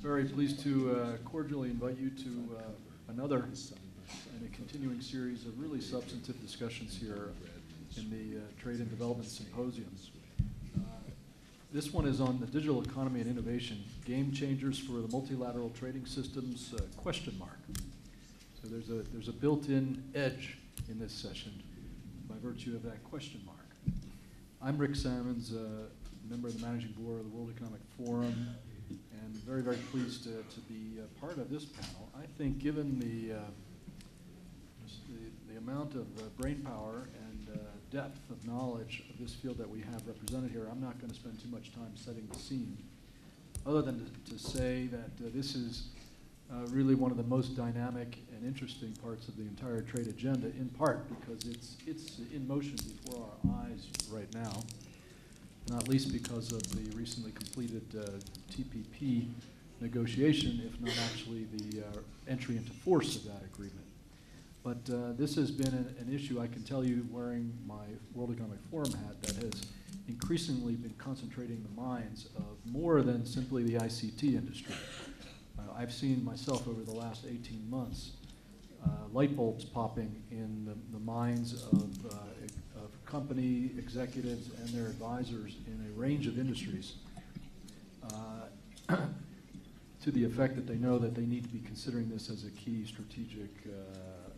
very pleased to uh, cordially invite you to uh, another and a continuing series of really substantive discussions here in the uh, Trade and Development Symposium. Uh, This one is on the digital economy and innovation, game changers for the multilateral trading systems, uh, question mark. So there's a, there's a built-in edge in this session by virtue of that question mark. I'm Rick Samans, uh, member of the managing board of the World Economic Forum, and very, very pleased to, to be part of this panel. I think given the, uh, the, the amount of uh, brain power and uh, depth of knowledge of this field that we have represented here, I'm not going to spend too much time setting the scene, other than to, to say that uh, this is uh, really one of the most dynamic and interesting parts of the entire trade agenda, in part because it's, it's in motion before our eyes right now, not least because of the recently completed uh, TPP negotiation, if not actually the uh, entry into force of that agreement. But uh, this has been an, an issue, I can tell you, wearing my World Economic Forum hat, that has increasingly been concentrating the minds of more than simply the ICT industry. Uh, I've seen myself over the last 18 months uh, light bulbs popping in the, the minds of, uh, of company executives and their advisors in a range of industries uh, to the effect that they know that they need to be considering this as a key strategic uh,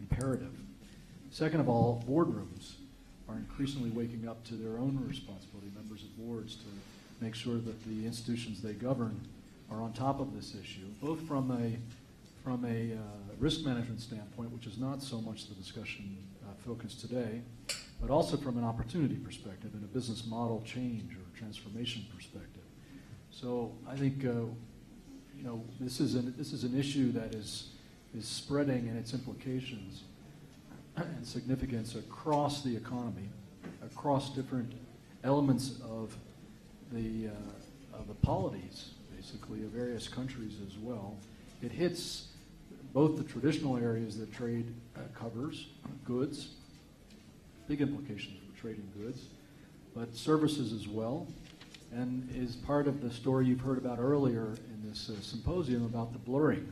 imperative. Second of all, boardrooms are increasingly waking up to their own responsibility, members of boards, to make sure that the institutions they govern are on top of this issue, both from a from a uh, risk management standpoint, which is not so much the discussion uh, focus today, but also from an opportunity perspective and a business model change or transformation perspective. So I think uh, you know this is an this is an issue that is is spreading in its implications and significance across the economy, across different elements of the uh, of the polities basically, of various countries as well. It hits both the traditional areas that trade uh, covers, goods, big implications for trading goods, but services as well, and is part of the story you've heard about earlier in this uh, symposium about the blurring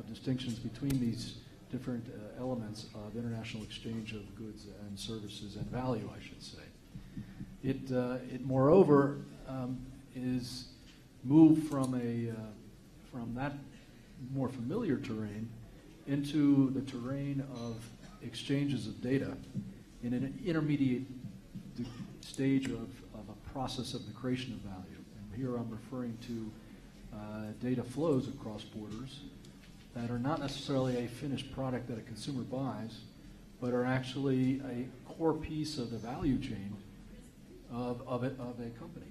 of distinctions between these different uh, elements of international exchange of goods and services and value, I should say. It, uh, it moreover, um, is move from a uh, from that more familiar terrain into the terrain of exchanges of data in an intermediate stage of, of a process of the creation of value. And here I'm referring to uh, data flows across borders that are not necessarily a finished product that a consumer buys, but are actually a core piece of the value chain of, of, it, of a company.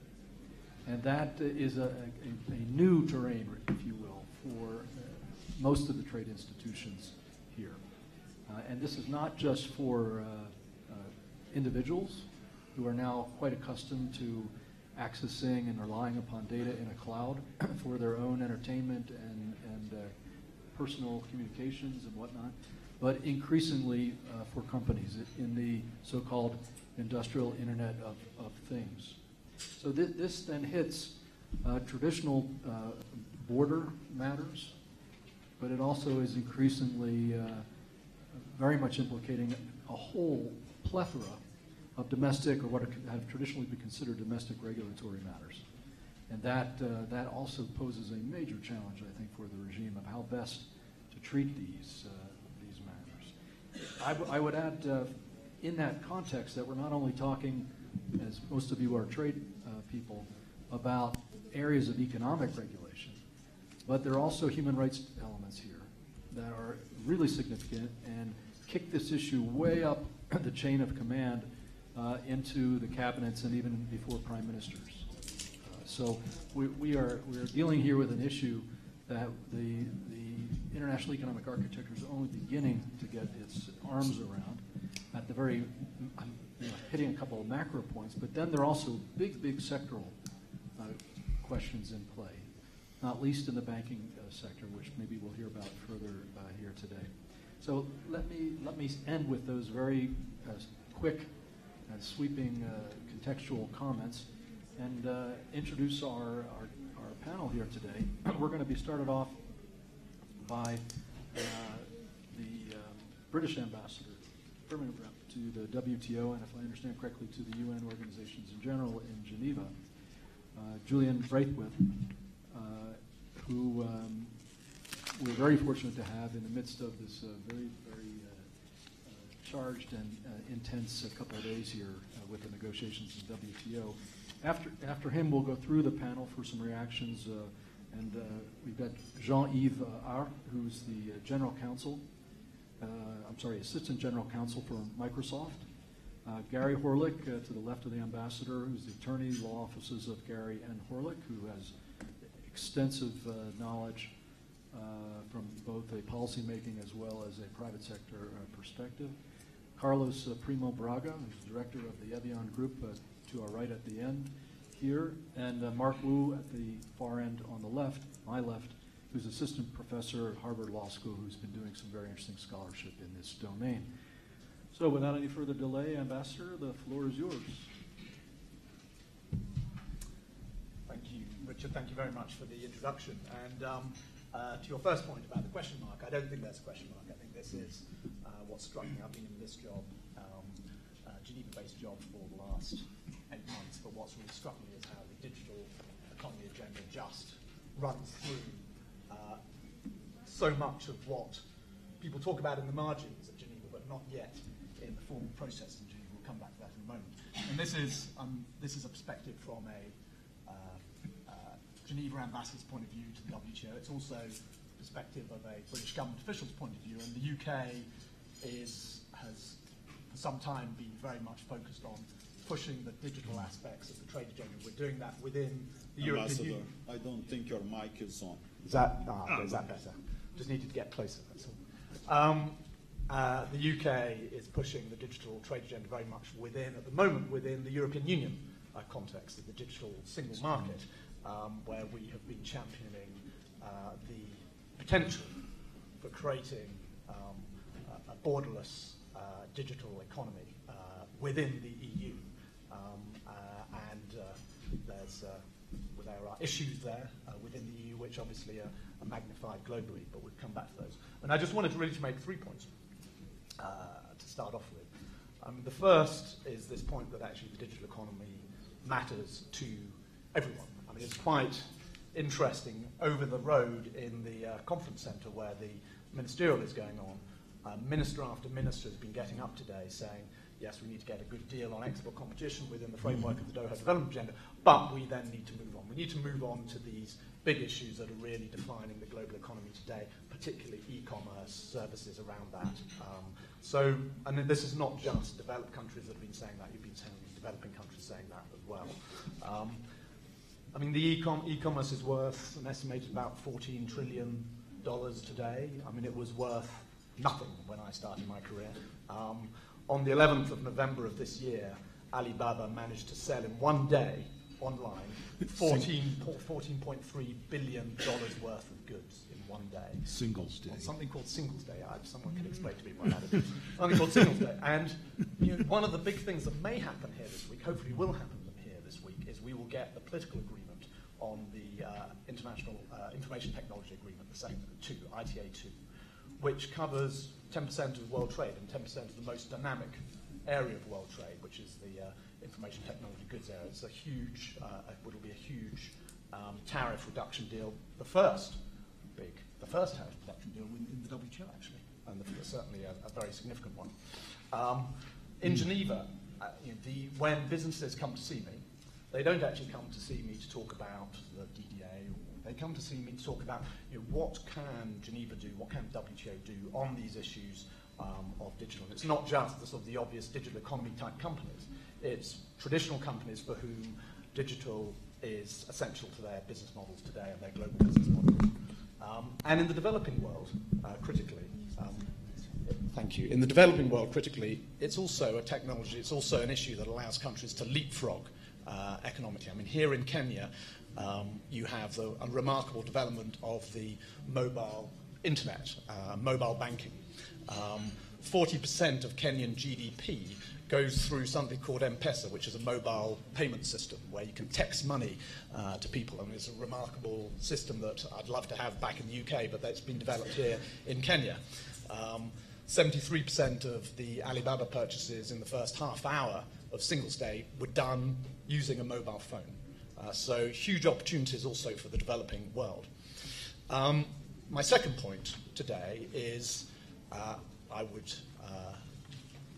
And that is a, a, a new terrain, if you will, for most of the trade institutions here. Uh, and this is not just for uh, individuals who are now quite accustomed to accessing and relying upon data in a cloud for their own entertainment and, and uh, personal communications and whatnot, but increasingly uh, for companies in the so-called industrial Internet of, of Things. So th this then hits uh, traditional uh, border matters, but it also is increasingly uh, very much implicating a whole plethora of domestic or what have traditionally been considered domestic regulatory matters. And that, uh, that also poses a major challenge, I think, for the regime of how best to treat these, uh, these matters. I, would add uh, in that context that we're not only talking as most of you are trade uh, people, about areas of economic regulation. But there are also human rights elements here that are really significant and kick this issue way up the chain of command uh, into the cabinets and even before prime ministers. Uh, so we, we, are, we are dealing here with an issue that the, the international economic architecture is only beginning to get its arms around at the very you know, hitting a couple of macro points, but then there are also big, big sectoral uh, questions in play, not least in the banking uh, sector, which maybe we'll hear about further uh, here today. So let me, let me end with those very uh, quick and sweeping uh, contextual comments and uh, introduce our, our, our, panel here today. We're going to be started off by uh, the um, British ambassador, permanent rep to the WTO, and if I understand correctly, to the UN organizations in general in Geneva, uh, Julian Braithwaite, uh, who um, we're very fortunate to have in the midst of this uh, very, very uh, uh, charged and uh, intense couple of days here with the negotiations in WTO. After, after him, we'll go through the panel for some reactions. Uh, and uh, we've got Jean-Yves Art, who's the uh, General Counsel, I'm sorry, Assistant General Counsel for Microsoft. Gary Horlick, to the left of the ambassador, who's the attorney, law offices of Gary N. Horlick, who has extensive knowledge from both a policymaking as well as a private sector perspective. Carlos Primo Braga, who's director of the Evian Group, to our right at the end here, and uh, Mark Wu at the far end on the left, my left, who's assistant professor at Harvard Law School, who's been doing some very interesting scholarship in this domain. So without any further delay, Ambassador, the floor is yours. Thank you, Richard. Thank you very much for the introduction. And um, uh, to your first point about the question mark, I don't think that's a question mark. I think this is uh, what struck me. I've been in this job, um, uh, Geneva-based job for the last eight months, but what's really struck me is how the digital economy agenda just runs through uh, so much of what people talk about in the margins of Geneva, but not yet in the formal process in Geneva. We'll come back to that in a moment. And this is, um, this is a perspective from a Geneva ambassador's point of view to the WTO. It's also a perspective of a British government official's point of view, and the UK is, has for some time been very much focused on pushing the digital aspects of the trade agenda. We're doing that within the Ambassador, European Union. I don't think your mic is on. Is that, ah, ah is that better? Just needed to get closer, that's all. Um, uh, the UK is pushing the digital trade agenda very much within, at the moment, within the European Union uh, context of the digital single market, um, where we have been championing uh, the potential for creating um, a, borderless uh, digital economy uh, within the EU. And there's, uh, there are issues there uh, within the EU which obviously are, are, magnified globally, but we'll come back to those. And I just wanted to really to make three points uh, to start off with. Um, the first is this point that actually the digital economy matters to everyone. I mean, it's quite interesting over the road in the uh, conference centre where the ministerial is going on. Uh, minister after minister has been getting up today saying yes, we need to get a good deal on export competition within the framework of the Doha Development Agenda, but we then need to move on. We need to move on to these big issues that are really defining the global economy today, particularly e-commerce, services around that. Um, so, and this is not just developed countries that have been saying that, you've been saying developing countries saying that as well. Um, I mean, the e-com- e-commerce is worth an estimated about $14 trillion today. I mean, it was worth nothing when I started my career. Um, on the 11th of November of this year, Alibaba managed to sell in one day online 14, $14.3 billion worth of goods in one day. Singles Day. something called Singles Day. I, someone can explain to me what that is. something called Singles Day. And you know, one of the big things that may happen here this week, hopefully will happen here this week, is we will get the political agreement on the uh, International uh, Information Technology Agreement, the second two, ITA 2, which covers 10% of world trade and 10% of the most dynamic area of world trade, which is the uh, information technology goods area. It's a huge, uh, it will be a huge um, tariff reduction deal, the first big, the first tariff reduction deal in, in the WTO actually, and the, certainly a, a, very significant one. Um, in Geneva, uh, you know, the, when businesses come to see me, they don't actually come to see me to talk about the DDA they come to see me to talk about you know, what can Geneva do, what can WTO do on these issues um, of digital. And it's not just the sort of the obvious digital economy type companies. It's traditional companies for whom digital is essential to their business models today and their global business models. Um, and in the developing world, uh, critically, um, thank you. In the developing world, critically, it's also a technology, it's also an issue that allows countries to leapfrog uh, economically. I mean, here in Kenya, um, you have the, a remarkable development of the mobile internet, uh, mobile banking. Um, 40% of Kenyan GDP goes through something called M-Pesa, which is a mobile payment system where you can text money uh, to people. I And it's a remarkable system that I'd love to have back in the UK, but that's been developed here in Kenya. Um, 73% of the Alibaba purchases in the first half hour of Singles Day were done using a mobile phone. Uh, so huge opportunities also for the developing world. Um, my second point today is uh, I would uh,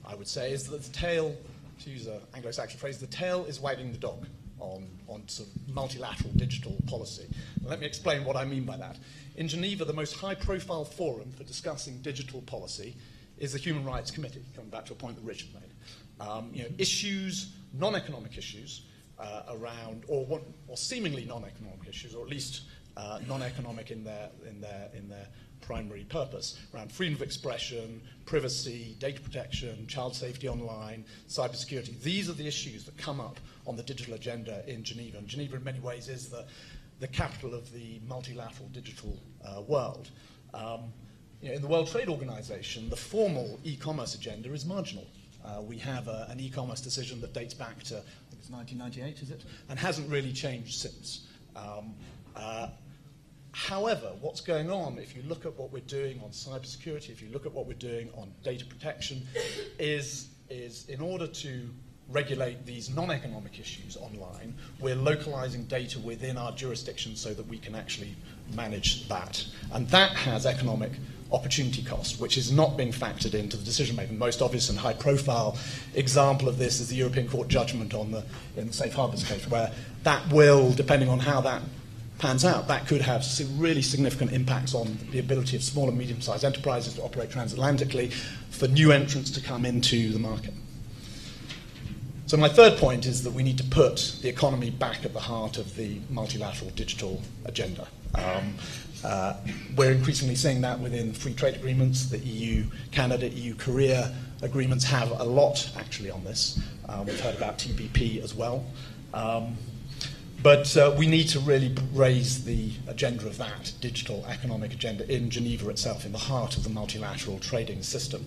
I would say is that the tail, to use an Anglo-Saxon phrase, the tail is wagging the dog on, on of multilateral digital policy. let me explain what I mean by that. In Geneva, the most high-profile forum for discussing digital policy is the Human Rights Committee, coming back to a point that Richard made. Um, you know, issues, non-economic issues uh, around, or, what, or seemingly non-economic issues, or at least uh, non-economic in their, in, their, in their primary purpose around freedom of expression, privacy, data protection, child safety online, cybersecurity. These are the issues that come up on the digital agenda in Geneva. And Geneva, in many ways, is the, the capital of the multilateral digital uh, world. Um, you know, in the World Trade Organization, the formal e commerce agenda is marginal. Uh, we have a, an e commerce decision that dates back to, I think it's 1998, is it? And hasn't really changed since. Um, uh, However, what's going on, if you look at what we're doing on cybersecurity, if you look at what we're doing on data protection, is, is in order to regulate these non-economic issues online, we're localizing data within our jurisdiction so that we can actually manage that. And that has economic opportunity cost, which is not being factored into the decision making. The most obvious and high profile example of this is the European Court judgment on the, in the Safe Harbors case, where that will, depending on how that pans out, that could have really significant impacts on the ability of small and medium sized enterprises to operate transatlantically for new entrants to come into the market. So, my third point is that we need to put the economy back at the heart of the multilateral digital agenda. Um, uh, we're increasingly seeing that within free trade agreements. The EU Canada, EU Korea agreements have a lot actually on this. Uh, we've heard about TPP as well. Um, but uh, we need to really raise the agenda of that digital economic agenda in Geneva itself, in the heart of the multilateral trading system.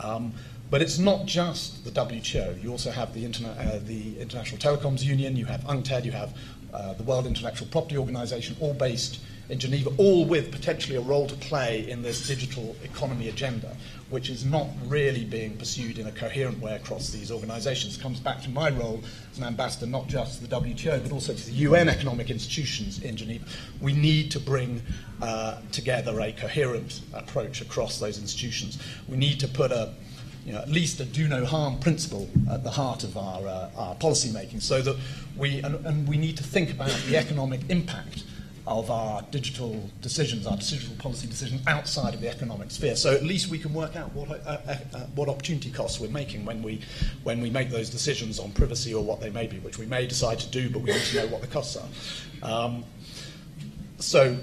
Um, but it's not just the WTO. You also have the, Interna- uh, the International Telecoms Union, you have UNCTAD, you have uh, the World Intellectual Property Organization, all based in Geneva, all with potentially a role to play in this digital economy agenda, which is not really being pursued in a coherent way across these organizations. It comes back to my role as an ambassador, not just to the WTO, but also to the UN economic institutions in Geneva. We need to bring uh, together a coherent approach across those institutions. We need to put a you know, at least a do no harm principle at the heart of our, uh, our policy making so that we, and, and we need to think about the economic impact of our digital decisions, our digital policy decisions outside of the economic sphere. So at least we can work out what, uh, uh, uh, what opportunity costs we're making when we, when we make those decisions on privacy or what they may be, which we may decide to do, but we need to know what the costs are. Um, so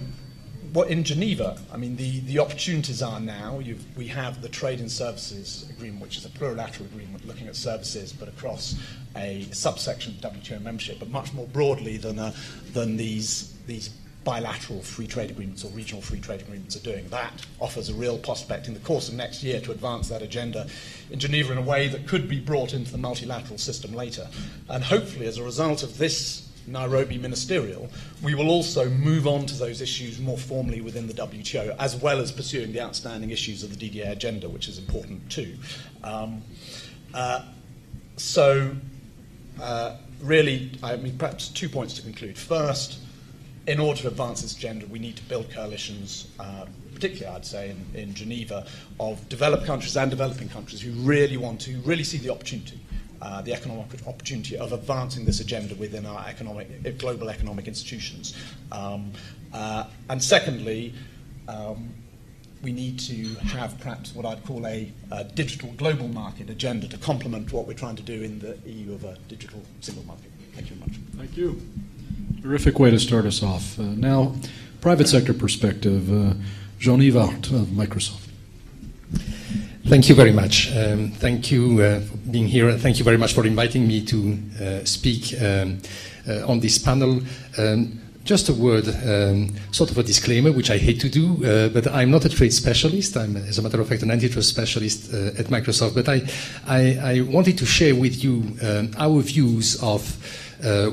what in Geneva, I mean, the, the opportunities are now. We have the Trade in Services Agreement, which is a plurilateral agreement looking at services, but across a subsection of WTO membership, but much more broadly than, uh, than these, these bilateral free trade agreements or regional free trade agreements are doing. That offers a real prospect in the course of next year to advance that agenda in Geneva in a way that could be brought into the multilateral system later. And hopefully, as a result of this Nairobi ministerial, we will also move on to those issues more formally within the WTO, as well as pursuing the outstanding issues of the DDA agenda, which is important too. Um, uh, so, uh, really, I mean, perhaps two points to conclude. First, in order to advance this agenda, we need to build coalitions, uh, particularly, I'd say, in, in Geneva, of developed countries and developing countries who really want to, really see the opportunity, uh, the economic opportunity of advancing this agenda within our economic, uh, global economic institutions. Um, uh, and secondly, um, we need to have perhaps what I'd call a, a, digital global market agenda to complement what we're trying to do in the EU of a digital single market. Thank you very much. Thank you. Terrific way to start us off. Uh, now, private sector perspective, uh, Jean-Yves Art of Microsoft. Thank you very much. Um, thank you uh, for being here. Thank you very much for inviting me to uh, speak um, uh, on this panel. Um, just a word, um, sort of a disclaimer, which I hate to do, uh, but I'm not a trade specialist. I'm, as a matter of fact, an antitrust specialist uh, at Microsoft. But I, I, I, wanted to share with you um, our views of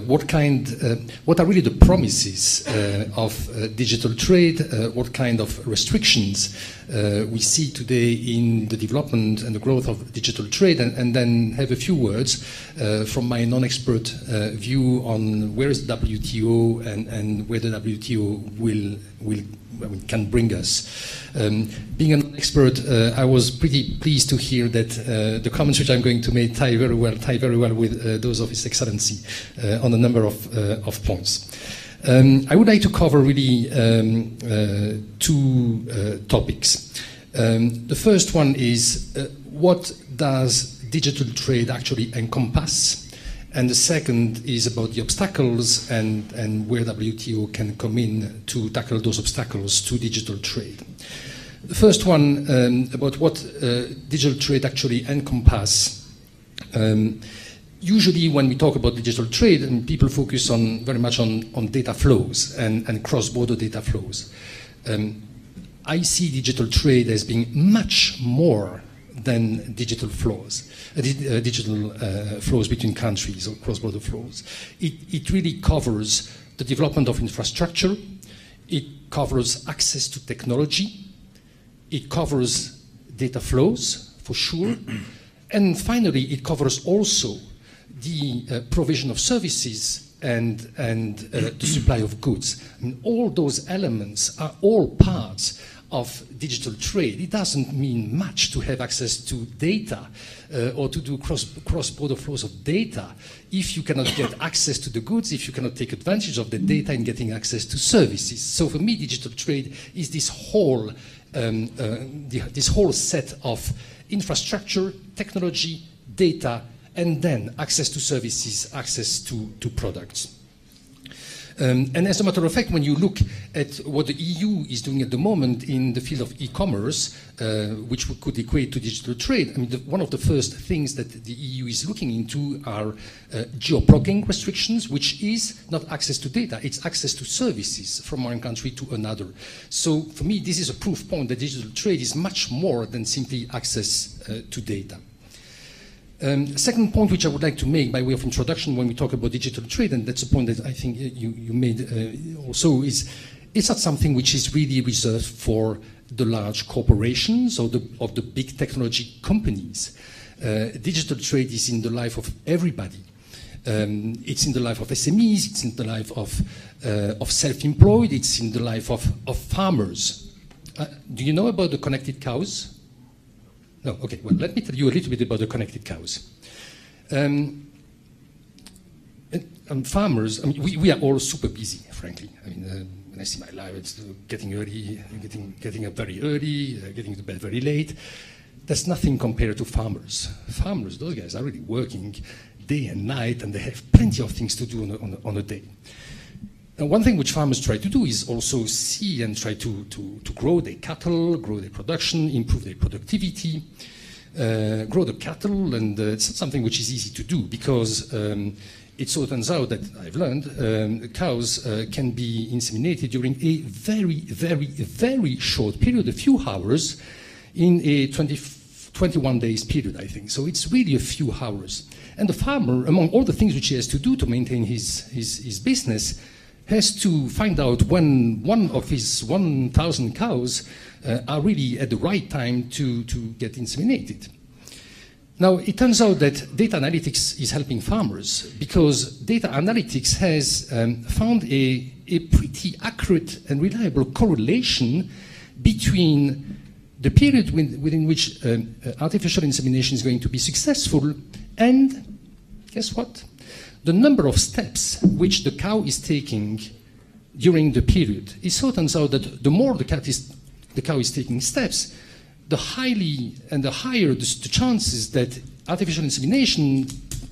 what kind, uh, what are really the promises uh, of uh, digital trade, uh, what kind of restrictions uh, we see today in the development and the growth of digital trade, and, and then have a few words from my non-expert view on where is WTO and, and where the WTO will, will can bring us. Um, being an expert, uh, I was pretty pleased to hear that uh, the comments which I'm going to make tie very well, tie very well with uh, those of His Excellency uh, on a number of, uh, of points. Um, I would like to cover really um, uh, two topics. Um, the first one is what does digital trade actually encompass? And the second is about the obstacles and, and where WTO can come in to tackle those obstacles to digital trade. The first one um, about what uh, digital trade actually encompasses. Um, usually when we talk about digital trade, and people focus on very much on, on data flows and, and cross-border data flows. Um, I see digital trade as being much more than digital flows, uh, uh, digital uh, flows between countries or cross-border flows. It, it really covers the development of infrastructure, it covers access to technology, it covers data flows, for sure, and finally, it covers also the uh, provision of services and, and uh, the supply of goods. And all those elements are all parts of digital trade. It doesn't mean much to have access to data uh, or to do cross, cross-border flows of data if you cannot get access to the goods, if you cannot take advantage of the data in getting access to services. So for me, digital trade is this whole, um, uh, the, this whole set of infrastructure, technology, data, and then access to services, access to, to products. Um, and as a matter of fact, when you look at what the EU is doing at the moment in the field of e-commerce, uh, which could equate to digital trade, I mean, the, one of the first things that the EU is looking into are uh, geo-blocking restrictions, which is not access to data, it's access to services from one country to another. So for me, this is a proof point that digital trade is much more than simply access uh, to data. Um, second point which I would like to make by way of introduction when we talk about digital trade, and that's a point that I think you, you made uh, also, is it's not something which is really reserved for the large corporations or the, of the big technology companies. Uh, digital trade is in the life of everybody. Um, it's in the life of SMEs, it's in the life of, uh, of self-employed, it's in the life of, of farmers. Uh, do you know about the connected cows? No, okay. Well, let me tell you a little bit about the connected cows. Um, and, farmers, I mean, we, we, are all super busy, frankly. I mean, uh, when I see my life, it's getting early, getting, getting up very early, uh, getting to bed very late. That's nothing compared to farmers. Farmers, those guys are really working day and night, and they have plenty of things to do on a, on a, on a day. And one thing which farmers try to do is also see and try to, to, to grow their cattle, grow their production, improve their productivity, uh, grow the cattle, and uh, it's something which is easy to do because um, it so turns out that I've learned um, cows uh, can be inseminated during a very, very, very short period, a few hours, in a 20, 21 days period, I think. So it's really a few hours. And the farmer, among all the things which he has to do to maintain his, his, his business, has to find out when one of his 1,000 cows uh, are really at the right time to, to get inseminated. Now, it turns out that data analytics is helping farmers because data analytics has um, found a, a pretty accurate and reliable correlation between the period within which um, uh, artificial insemination is going to be successful and, guess what? The number of steps which the cow is taking during the period. It so turns out that the more the, is, the cow is taking steps, the highly and the higher the, the chances that artificial insemination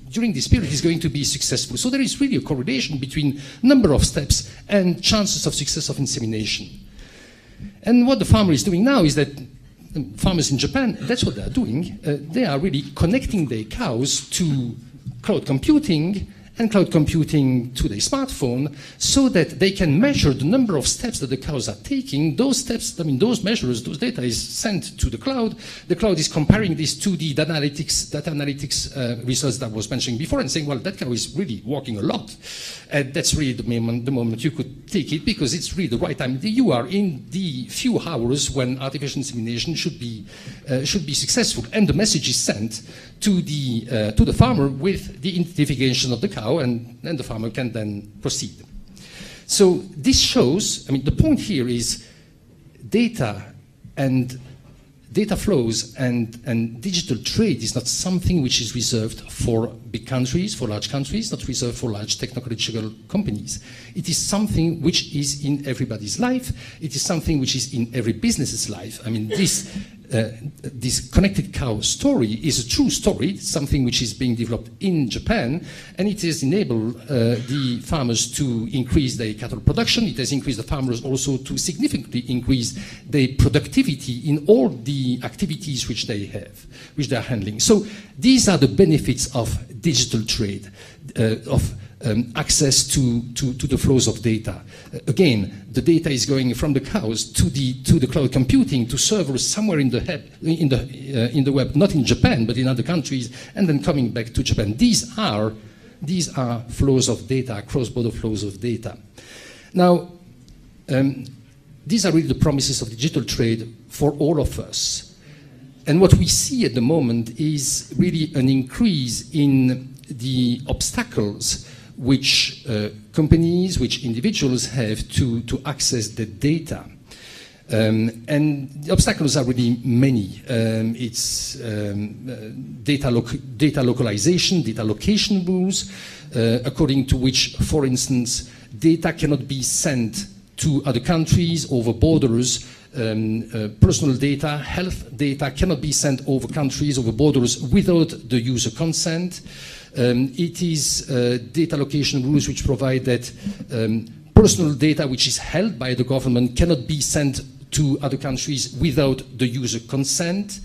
during this period is going to be successful. So there is really a correlation between number of steps and chances of success of insemination. And what the farmer is doing now is that farmers in Japan, that's what they are doing. Uh, they are really connecting their cows to cloud computing and cloud computing to their smartphone so that they can measure the number of steps that the cows are taking. Those steps, I mean, those measures, those data is sent to the cloud. The cloud is comparing this to the data analytics, data analytics uh, results that I was mentioning before and saying, well, that cow is really walking a lot. And that's really the moment, the moment you could take it because it's really the right time. You are in the few hours when artificial insemination should be, uh, should be successful. And the message is sent to the, uh, to the farmer with the identification of the cow, and, and the farmer can then proceed. So this shows, I mean, the point here is data and data flows and, and digital trade is not something which is reserved for big countries, for large countries, not reserved for large technological companies. It is something which is in everybody's life. It is something which is in every business's life. I mean, this this connected cow story is a true story, something which is being developed in Japan, and it has enabled uh, the farmers to increase their cattle production. It has increased the farmers also to significantly increase their productivity in all the activities which they have, which they are handling. So these are the benefits of digital trade, uh, of um, access to, to, to, the flows of data. Uh, again, the data is going from the cows to the, to the cloud computing, to servers somewhere in the, in, the, uh, in the web, not in Japan, but in other countries, and then coming back to Japan. These are, these are flows of data, cross-border flows of data. Now, um, these are really the promises of digital trade for all of us. And what we see at the moment is really an increase in the obstacles which uh, companies, which individuals have to, to access the data. Um, and the obstacles are really many. Um, it's um, uh, data, loc data localization, data location rules, uh, according to which, for instance, data cannot be sent to other countries over borders. Um, uh, personal data, health data cannot be sent over countries, over borders without the user consent. Um, it is uh, data location rules which provide that um, personal data which is held by the government cannot be sent to other countries without the user consent.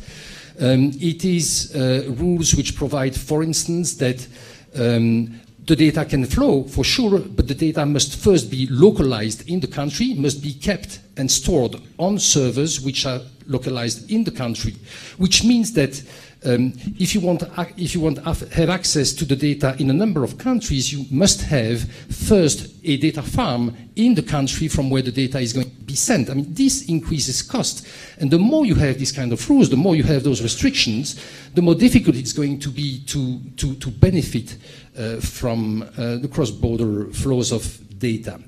Um, it is uh, rules which provide, for instance, that um, the data can flow for sure, but the data must first be localized in the country, must be kept and stored on servers which are localized in the country, which means that um, if you want if you want have access to the data in a number of countries, you must have first a data farm in the country from where the data is going to be sent. I mean, this increases cost. And the more you have these kind of rules, the more you have those restrictions, the more difficult it's going to be to, to, to benefit uh, from uh, the cross-border flows of data.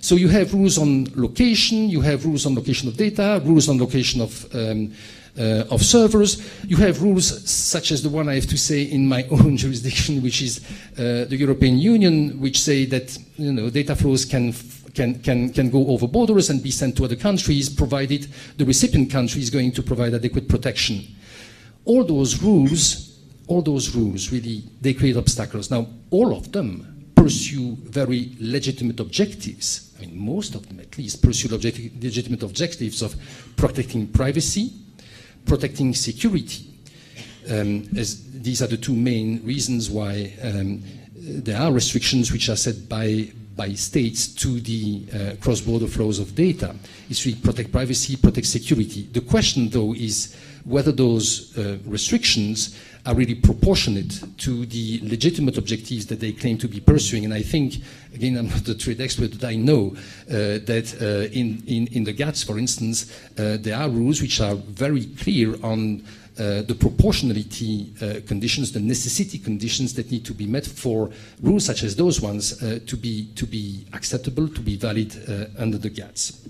So you have rules on location, you have rules on location of data, rules on location of um, uh, of servers. You have rules such as the one I have to say in my own jurisdiction, which is uh, the European Union, which say that you know, data flows can, can, can, can go over borders and be sent to other countries, provided the recipient country is going to provide adequate protection. All those rules, all those rules really, they create obstacles. Now, all of them pursue very legitimate objectives. I mean, most of them at least pursue legitimate objectives of protecting privacy, protecting security. Um, these are the two main reasons why um, there are restrictions which are set by by states to the uh, cross-border flows of data. It's really protect privacy, protect security. The question, though, is whether those uh, restrictions are really proportionate to the legitimate objectives that they claim to be pursuing. And I think, again, I'm not a trade expert, but I know uh, that uh, in, in, in, the GATS, for instance, uh, there are rules which are very clear on uh, the proportionality uh, conditions, the necessity conditions that need to be met for rules such as those ones uh, to, be, to be acceptable, to be valid under the GATS.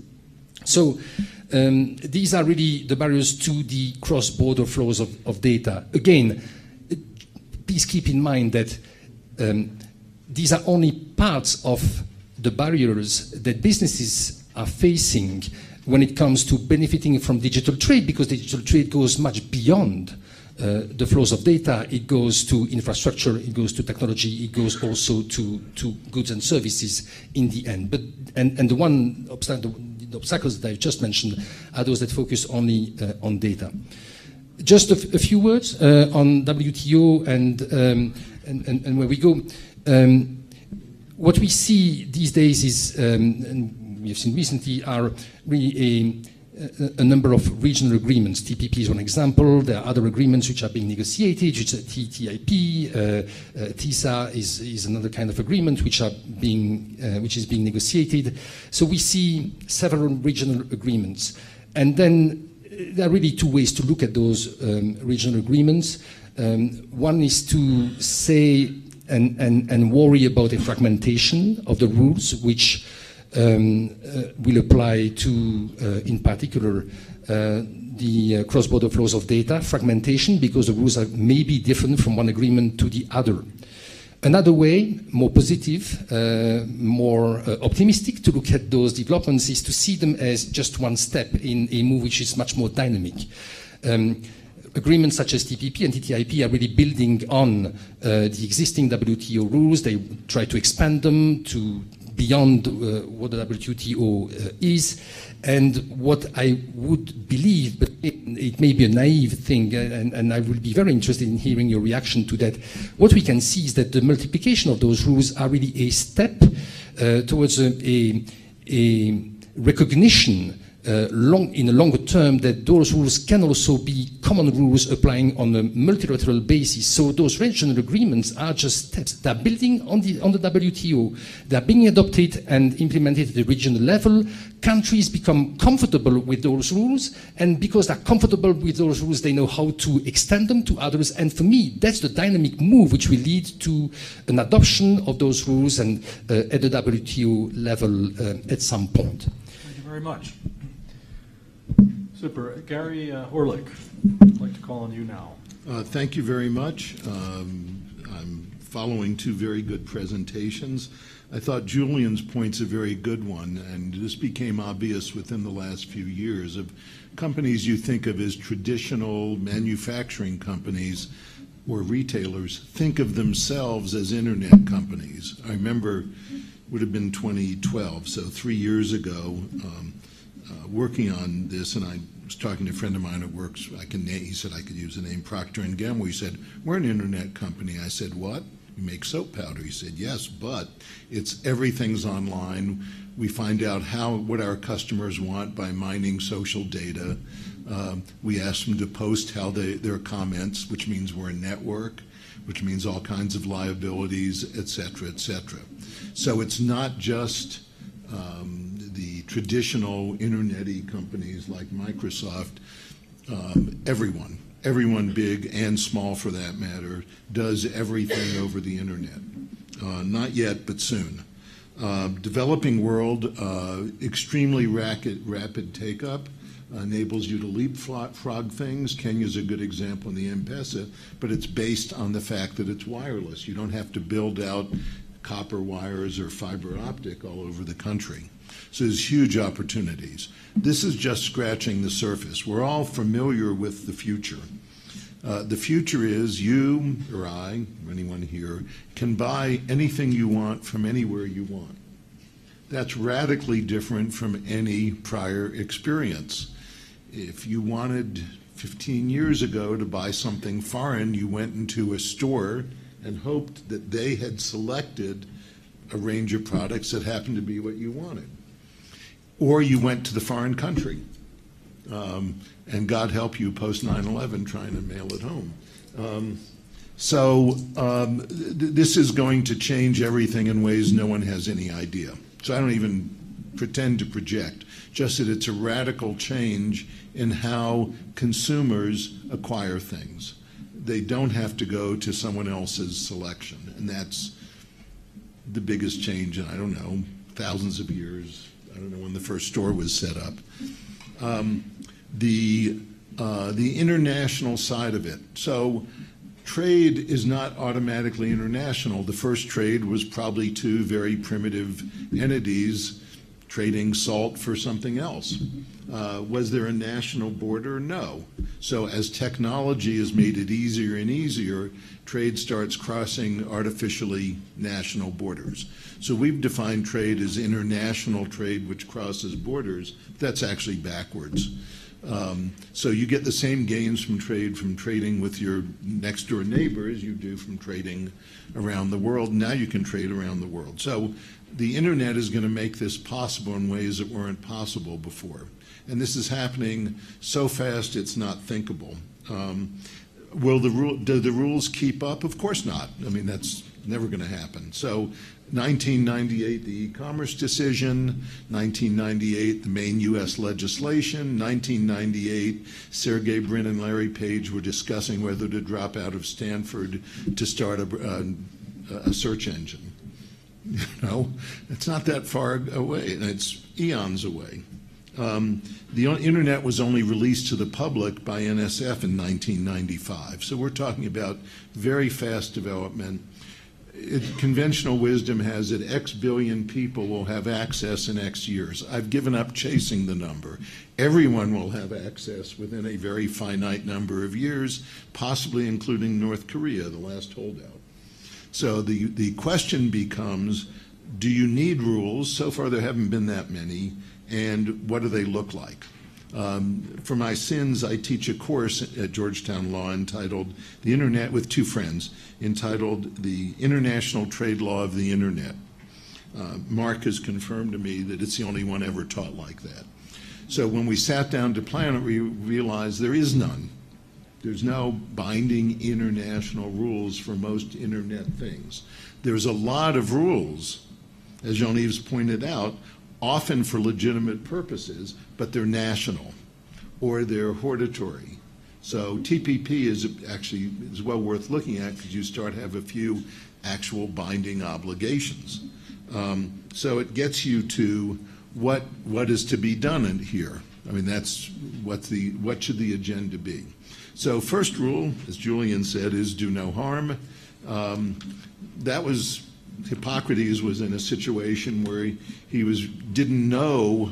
So um, these are really the barriers to the cross-border flows of, of, data. Again, please keep in mind that um, these are only parts of the barriers that businesses are facing when it comes to benefiting from digital trade, because digital trade goes much beyond the flows of data. It goes to infrastructure, it goes to technology, it goes also to, to goods and services in the end. But, and, and the one obstacle, the obstacles that I've just mentioned are those that focus only uh, on data. Just a, few words uh, on WTO and, um, and, and, and, where we go. Um, what we see these days is, um, and we have seen recently, are really a, a, number of regional agreements. TPP is one example. There are other agreements which are being negotiated, which are TTIP. Uh, uh, TISA is, is another kind of agreement which, are being, uh, which is being negotiated. So we see several regional agreements. And then uh, there are really two ways to look at those um, regional agreements. Um, one is to say and, and, and worry about a fragmentation of the rules, which um, uh, will apply to, uh, in particular, uh, the cross-border flows of data, fragmentation, because the rules are maybe different from one agreement to the other. Another way, more positive, uh, more uh, optimistic to look at those developments is to see them as just one step in a move which is much more dynamic. Um, agreements such as TPP and TTIP are really building on uh, the existing WTO rules. They try to expand them to beyond uh, what the WTO uh, is. And what I would believe, but it, it may be a naive thing, uh, and, and, I will be very interested in hearing your reaction to that. What we can see is that the multiplication of those rules are really a step towards a, a, a recognition uh, long, in the longer term that those rules can also be common rules applying on a multilateral basis. So those regional agreements are just steps. They're building on the, on the WTO. They're being adopted and implemented at the regional level. Countries become comfortable with those rules, and because they're comfortable with those rules, they know how to extend them to others. And for me, that's the dynamic move which will lead to an adoption of those rules and uh, at the WTO level uh, at some point. Thank you very much. Gary uh, Horlick, I'd like to call on you now. Uh, thank you very much. Um, I'm following two very good presentations. I thought Julian's point's a very good one, and this became obvious within the last few years of companies you think of as traditional manufacturing companies or retailers think of themselves as internet companies. I remember would have been 2012, so three years ago. Um, uh, working on this, and I was talking to a friend of mine who works. I can. He said I could use the name Procter and Gamble. He said we're an internet company. I said what? You make soap powder. He said yes, but it's everything's online. We find out how what our customers want by mining social data. Um, we ask them to post how they, their comments, which means we're a network, which means all kinds of liabilities, et cetera, et cetera. So it's not just um, traditional internety companies like Microsoft, um, everyone, everyone big and small for that matter, does everything over the internet. Uh, not yet, but soon. Uh, developing world, uh, extremely rapid, rapid take up. enables you to leapfrog things. Kenya's a good example in the M-Pesa, but it's based on the fact that it's wireless. You don't have to build out copper wires or fiber optic all over the country. So there's huge opportunities. This is just scratching the surface. We're all familiar with the future. Uh, the future is you or I, or anyone here, can buy anything you want from anywhere you want. That's radically different from any prior experience. If you wanted 15 years ago to buy something foreign, you went into a store and hoped that they had selected a range of products that happened to be what you wanted or you went to the foreign country. Um, and God help you post 9 11 trying to mail it home. Um, so um, th- this is going to change everything in ways no one has any idea. So I don't even pretend to project, just that it's a radical change in how consumers acquire things. They don't have to go to someone else's selection, and that's the biggest change in, I don't know, thousands of years, I don't know when the first store was set up. Um, the uh, the international side of it. So trade is not automatically international. The first trade was probably two very primitive entities trading salt for something else. Uh, was there a national border? No. So as technology has made it easier and easier, trade starts crossing artificially national borders. So we've defined trade as international trade which crosses borders. That's actually backwards. Um, so you get the same gains from trade from trading with your next door neighbor as you do from trading around the world. Now you can trade around the world. So the internet is going to make this possible in ways that weren't possible before. And this is happening so fast it's not thinkable. Um, will the rule, do the rules keep up? Of course not. I mean, that's never going to happen. So 1998, the e-commerce decision. 1998, the main U.S. legislation. 1998, Sergey Brin and Larry Page were discussing whether to drop out of Stanford to start a, a, a search engine. You know, it's not that far away, and it's eons away. Um, the internet was only released to the public by NSF in 1995. So we're talking about very fast development it, conventional wisdom has that X billion people will have access in X years. I've given up chasing the number. Everyone will have access within a very finite number of years, possibly including North Korea, the last holdout. So the, the question becomes do you need rules? So far, there haven't been that many. And what do they look like? Um, for my sins, I teach a course at Georgetown Law entitled The Internet with two friends, entitled The International Trade Law of the Internet. Uh, Mark has confirmed to me that it's the only one ever taught like that. So when we sat down to plan it, we realized there is none. There's no binding international rules for most internet things. There's a lot of rules, as Jean-Yves pointed out, often for legitimate purposes, but they're national or they're hortatory. So TPP is actually is well worth looking at because you start to have a few actual binding obligations. Um, so it gets you to what what is to be done in here. I mean, that's what the what should the agenda be. So first rule, as Julian said, is do no harm. Um, that was Hippocrates was in a situation where he, he was didn't know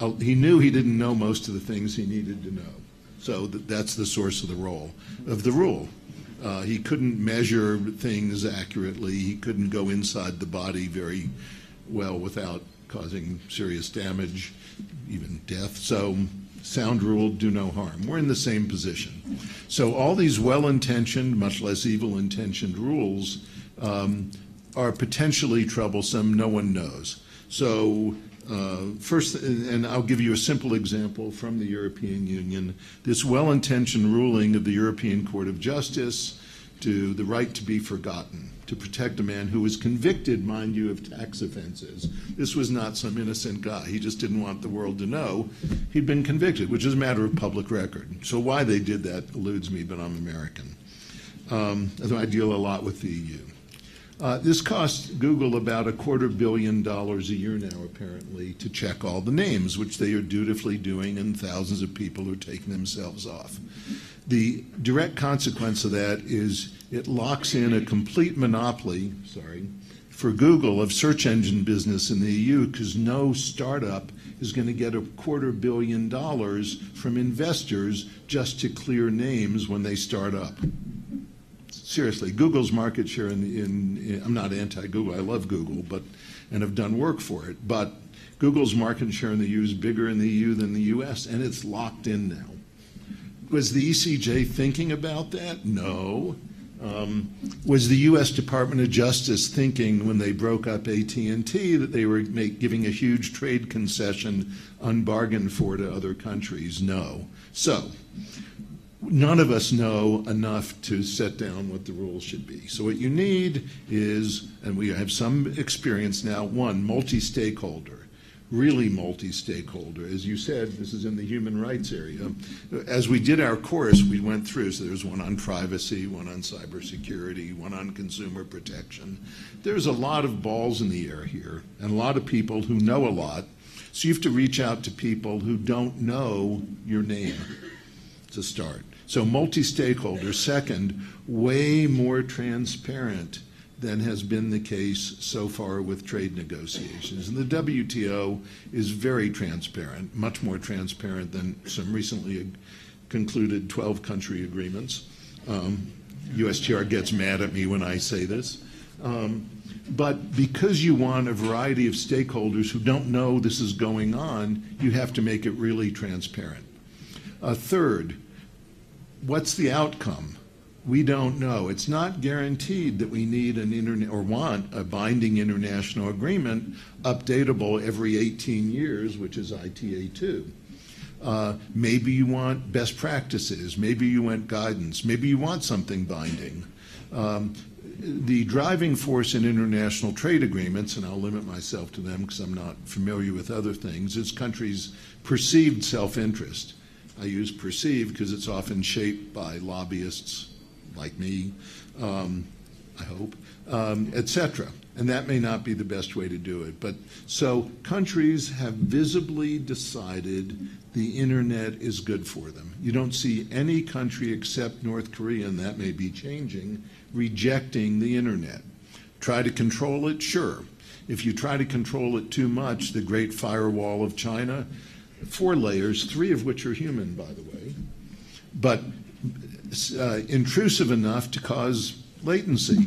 uh, he knew he didn't know most of the things he needed to know. So th- that's the source of the role of the rule. Uh, he couldn't measure things accurately. He couldn't go inside the body very well without causing serious damage, even death. So sound rule, do no harm. We're in the same position. So all these well-intentioned, much less evil-intentioned rules um, are potentially troublesome. No one knows. So uh, first, and I'll give you a simple example from the European Union. This well-intentioned ruling of the European Court of Justice to the right to be forgotten, to protect a man who was convicted, mind you, of tax offenses. This was not some innocent guy. He just didn't want the world to know he'd been convicted, which is a matter of public record. So why they did that eludes me, but I'm American. Um, I deal a lot with the EU. Uh, this costs Google about a quarter billion dollars a year now, apparently, to check all the names, which they are dutifully doing, and thousands of people are taking themselves off. The direct consequence of that is it locks in a complete monopoly, sorry, for Google of search engine business in the EU because no startup is going to get a quarter billion dollars from investors just to clear names when they start up seriously, Google's market share in, in, in I'm not anti-Google, I love Google, but and have done work for it, but Google's market share in the EU is bigger in the EU than the US, and it's locked in now. Was the ECJ thinking about that? No. Um, was the U.S. Department of Justice thinking when they broke up AT&T that they were make, giving a huge trade concession unbargained for to other countries? No. So none of us know enough to set down what the rules should be. So what you need is, and we have some experience now, one, multi-stakeholder, really multi-stakeholder. As you said, this is in the human rights area. As we did our course, we went through, so there's one on privacy, one on cybersecurity, one on consumer protection. There's a lot of balls in the air here, and a lot of people who know a lot. So you have to reach out to people who don't know your name to start. So multi-stakeholder. Second, way more transparent than has been the case so far with trade negotiations. And the WTO is very transparent, much more transparent than some recently concluded 12 country agreements. Um, USTR gets mad at me when I say this. Um, but because you want a variety of stakeholders who don't know this is going on, you have to make it really transparent. Uh, third, what's the outcome? We don't know. It's not guaranteed that we need an internet or want a binding international agreement updatable every 18 years, which is ITA 2. Uh, maybe you want best practices. Maybe you want guidance. Maybe you want something binding. Um, the driving force in international trade agreements, and I'll limit myself to them because I'm not familiar with other things, is countries' perceived self interest. I use perceived because it's often shaped by lobbyists like me, um, I hope, um, etc. And that may not be the best way to do it. But so countries have visibly decided the internet is good for them. You don't see any country except North Korea, and that may be changing, rejecting the internet. Try to control it? Sure. If you try to control it too much, the great firewall of China, four layers, three of which are human, by the way, but uh, intrusive enough to cause latency.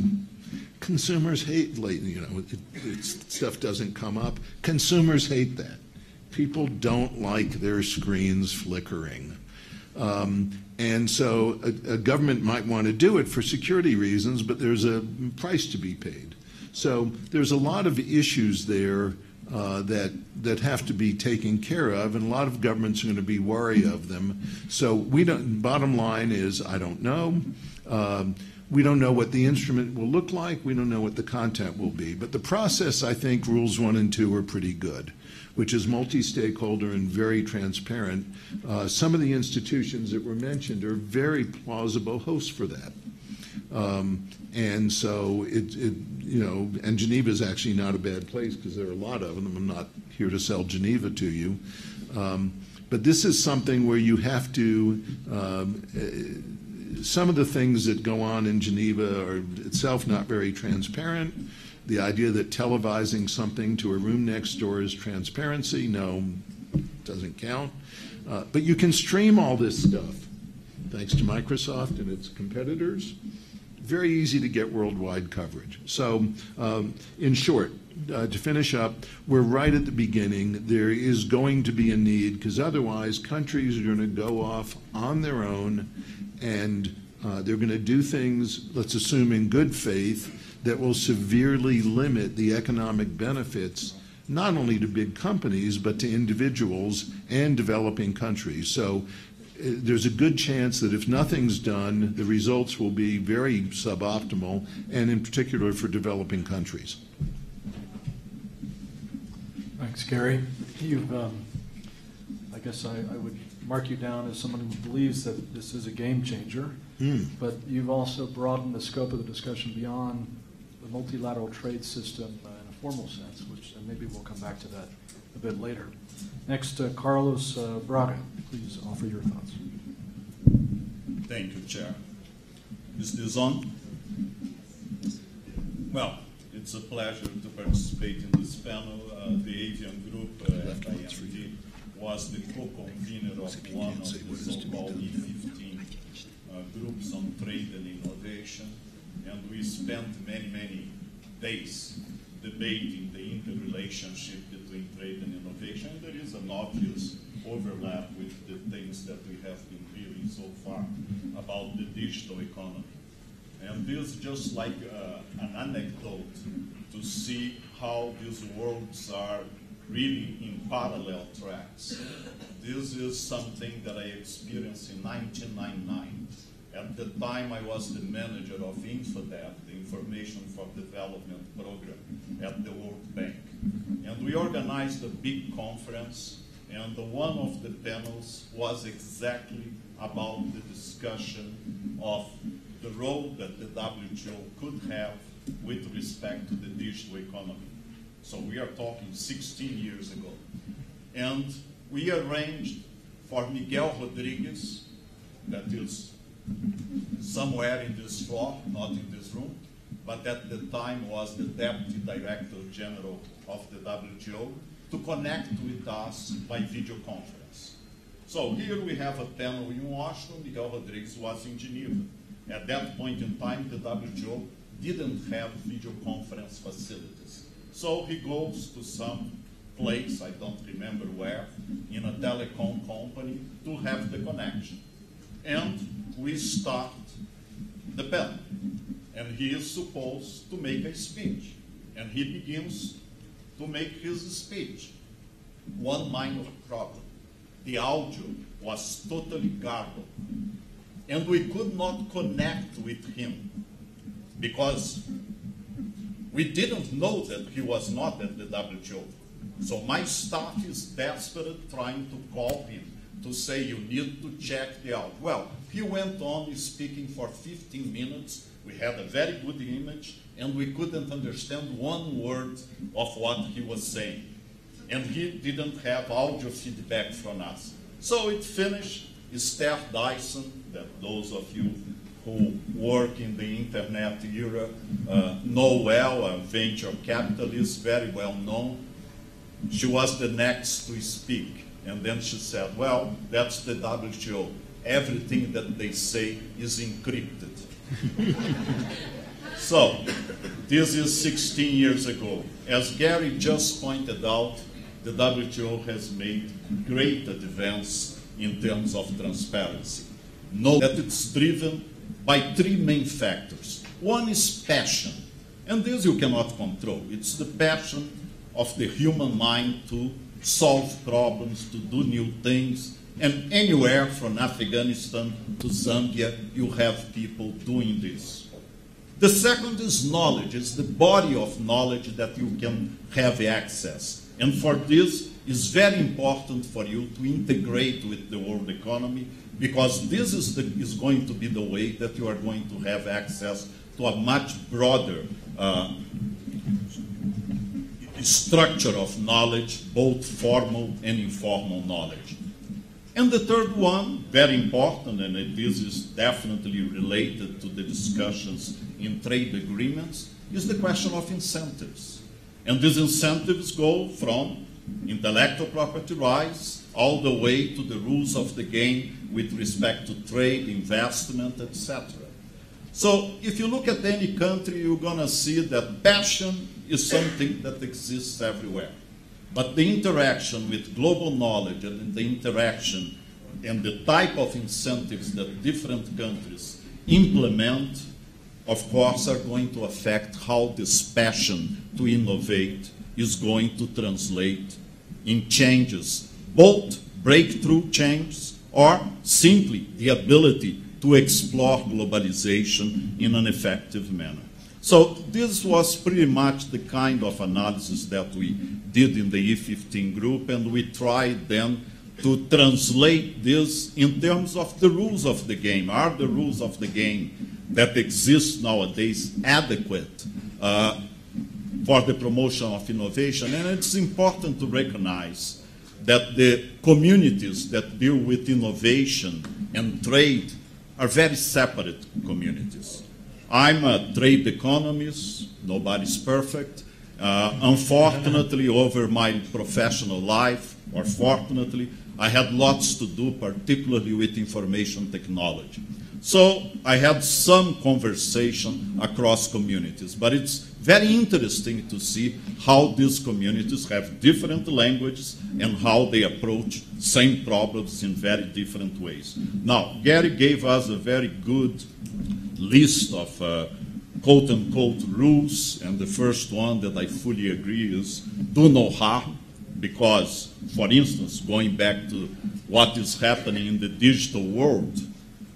Consumers hate latency. You know, it, stuff doesn't come up. Consumers hate that. People don't like their screens flickering. Um, and so a, a, government might want to do it for security reasons, but there's a price to be paid. So there's a lot of issues there uh, that that have to be taken care of, and a lot of governments are going to be wary of them. So we don't. Bottom line is, I don't know. Um, we don't know what the instrument will look like. We don't know what the content will be. But the process, I think, rules one and two are pretty good, which is multi-stakeholder and very transparent. Uh, some of the institutions that were mentioned are very plausible hosts for that. Um, and so it, it, you know, and Geneva is actually not a bad place because there are a lot of them. I'm not here to sell Geneva to you. Um, but this is something where you have to, um, uh, some of the things that go on in Geneva are itself not very transparent. The idea that televising something to a room next door is transparency, no, doesn't count. Uh, but you can stream all this stuff thanks to Microsoft and its competitors very easy to get worldwide coverage. So, um, in short, uh, to finish up, we're right at the beginning. There is going to be a need because otherwise, countries are going to go off on their own and uh, they're going to do things, let's assume in good faith, that will severely limit the economic benefits not only to big companies but to individuals and developing countries. So there's a good chance that if nothing's done, the results will be very suboptimal, and in particular for developing countries. Thanks, Gary. You've, um, I guess I, I, would mark you down as someone who believes that this is a game changer, mm. but you've also broadened the scope of the discussion beyond the multilateral trade system uh, in a formal sense, which and maybe we'll come back to that a bit later. Next, uh, Carlos uh, Braga, please offer your thoughts. Thank you, Chair. Is this on? Well, it's a pleasure to participate in this panel. Uh, the Evian Group uh, at IMD was the co-convener of one of the so-called E15 uh, groups on trade and innovation, and we spent many, many days debating the interrelationship between trade and innovation. There is an obvious overlap with the things that we have been hearing so far about the digital economy. And this is just like uh, an anecdote to see how these worlds are really in parallel tracks. This is something that I experienced in 1999. At the time, I was the manager of InfoDev, the Information for Development program at the World Bank. And we organized a big conference and one of the panels was exactly about the discussion of the role that the WTO could have with respect to the digital economy. So we are talking 16 years ago. And we arranged for Miguel Rodriguez, that is somewhere in this floor, not in this room, but at the time was the Deputy Director General of the WTO, to connect with us by video conference. So here we have a panel in Washington. Miguel Rodriguez was in Geneva. At that point in time, the WTO didn't have video conference facilities. So he goes to some place, I don't remember where, in a telecom company to have the connection. And we start the panel. And he is supposed to make a speech. And he begins to make his speech. One minor problem. The audio was totally garbled. And we could not connect with him because we didn't know that he was not at the WTO. So my staff is desperate trying to call him to say you need to check the out. Well, he went on speaking for 15 minutes. We had a very good image, and we couldn't understand one word of what he was saying. And he didn't have audio feedback from us. So it finished. Esther Dyson, that those of you who work in the internet era uh, know well, a venture capitalist, very well known. She was the next to speak. And then she said, Well, that's the WTO. Everything that they say is encrypted. so, this is 16 years ago. As Gary just pointed out, the WTO has made great advance in terms of transparency. Know that it's driven by three main factors. One is passion, and this you cannot control. It's the passion of the human mind to solve problems, to do new things. And anywhere from Afghanistan to Zambia, you have people doing this. The second is knowledge, it's the body of knowledge that you can have access. And for this, it's very important for you to integrate with the world economy because this is, the, is going to be the way that you are going to have access to a much broader uh, structure of knowledge, both formal and informal knowledge. And the third one, very important, and this is definitely related to the discussions in trade agreements, is the question of incentives. And these incentives go from intellectual property rights all the way to the rules of the game with respect to trade, investment, etc. So if you look at any country, you're going to see that passion is something that exists everywhere. But the interaction with global knowledge and the interaction and the type of incentives that different countries implement, of course, are going to affect how this passion to innovate is going to translate in changes, both breakthrough changes or simply the ability to explore globalization in an effective manner. So this was pretty much the kind of analysis that we did in the E15 group, and we tried then to translate this in terms of the rules of the game. Are the rules of the game that exist nowadays adequate uh, for the promotion of innovation? And it's important to recognize that the communities that deal with innovation and trade are very separate communities. I'm a trade economist, nobody's perfect. Uh, unfortunately, over my professional life, or fortunately, I had lots to do, particularly with information technology. So I had some conversation across communities, but it's very interesting to see how these communities have different languages and how they approach same problems in very different ways. Now, Gary gave us a very good list of uh, quote unquote rules, and the first one that I fully agree is do no harm, because, for instance, going back to what is happening in the digital world,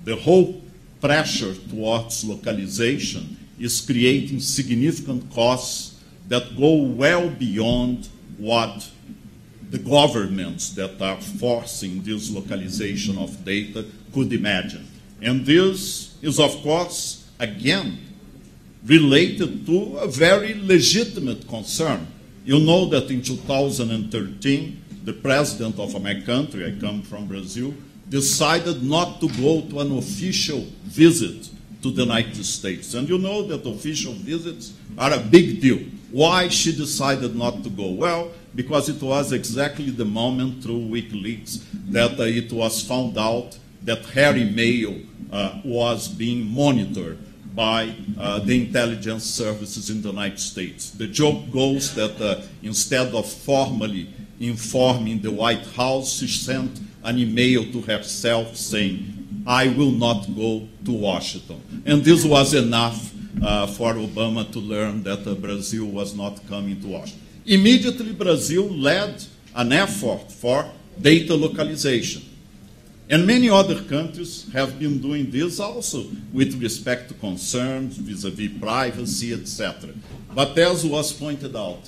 the whole pressure towards localization is creating significant costs that go well beyond what the governments that are forcing this localization of data could imagine. And this is, of course, again, related to a very legitimate concern. You know that in 2013, the president of my country, I come from Brazil, decided not to go to an official visit to the United States. And you know that official visits are a big deal. Why she decided not to go? Well, because it was exactly the moment through WikiLeaks that uh, it was found out that Harry Mayo uh, was being monitored by uh, the intelligence services in the United States. The joke goes that uh, instead of formally informing the White House, she sent an email to herself saying, I will not go to Washington. And this was enough uh, for Obama to learn that uh, Brazil was not coming to Washington. Immediately, Brazil led an effort for data localization. And many other countries have been doing this also with respect to concerns vis-à-vis privacy, etc. But as was pointed out,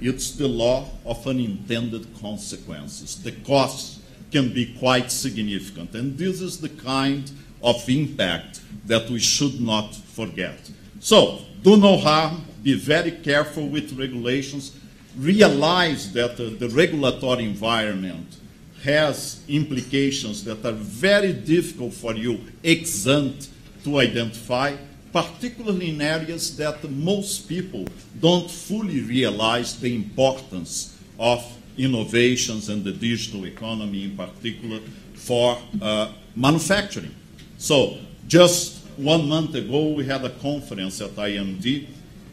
it's the law of unintended consequences. The costs can be quite significant, and this is the kind of impact that we should not forget. So, do no harm, be very careful with regulations, realize that uh, the regulatory environment has implications that are very difficult for you ex ante to identify, particularly in areas that most people don't fully realize the importance of innovations and the digital economy in particular for uh, manufacturing. So, just one month ago, we had a conference at IMD,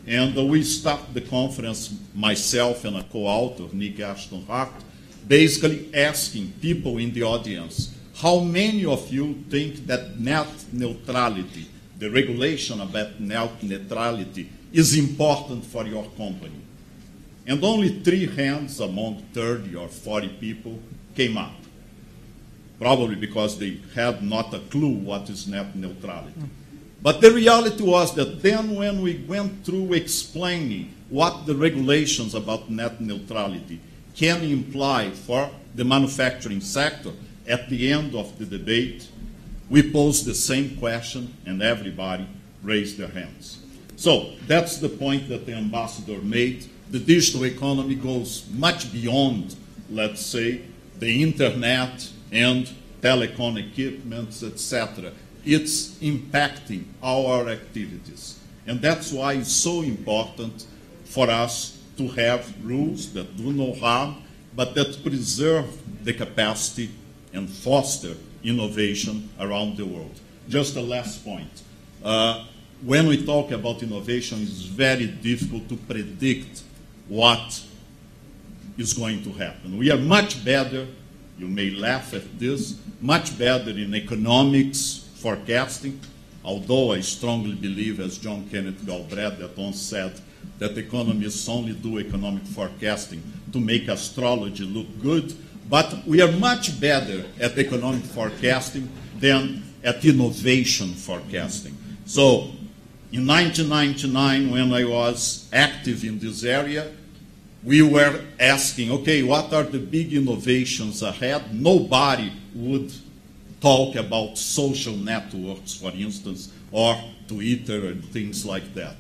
and we started the conference, myself and a co-author, Nick Ashton Hart, basically asking people in the audience, how many of you think that net neutrality, the regulation about net neutrality, is important for your company? And only three hands among 30 or 40 people came up. Probably because they had not a clue what is net neutrality. But the reality was that then when we went through explaining what the regulations about net neutrality can imply for the manufacturing sector at the end of the debate, we posed the same question and everybody raised their hands. So that's the point that the ambassador made. The digital economy goes much beyond, let's say, the internet and telecom equipment, etc. It's impacting our activities. And that's why it's so important for us to have rules that do no harm, but that preserve the capacity and foster innovation around the world. Just a last point. Uh, when we talk about innovation, it's very difficult to predict what is going to happen. We are much better, you may laugh at this, much better in economics forecasting, although I strongly believe, as John Kenneth Galbraith once said, that economists only do economic forecasting to make astrology look good, but we are much better at economic forecasting than at innovation forecasting. So, in 1999, when I was active in this area, we were asking, okay, what are the big innovations ahead? Nobody would talk about social networks, for instance, or Twitter and things like that.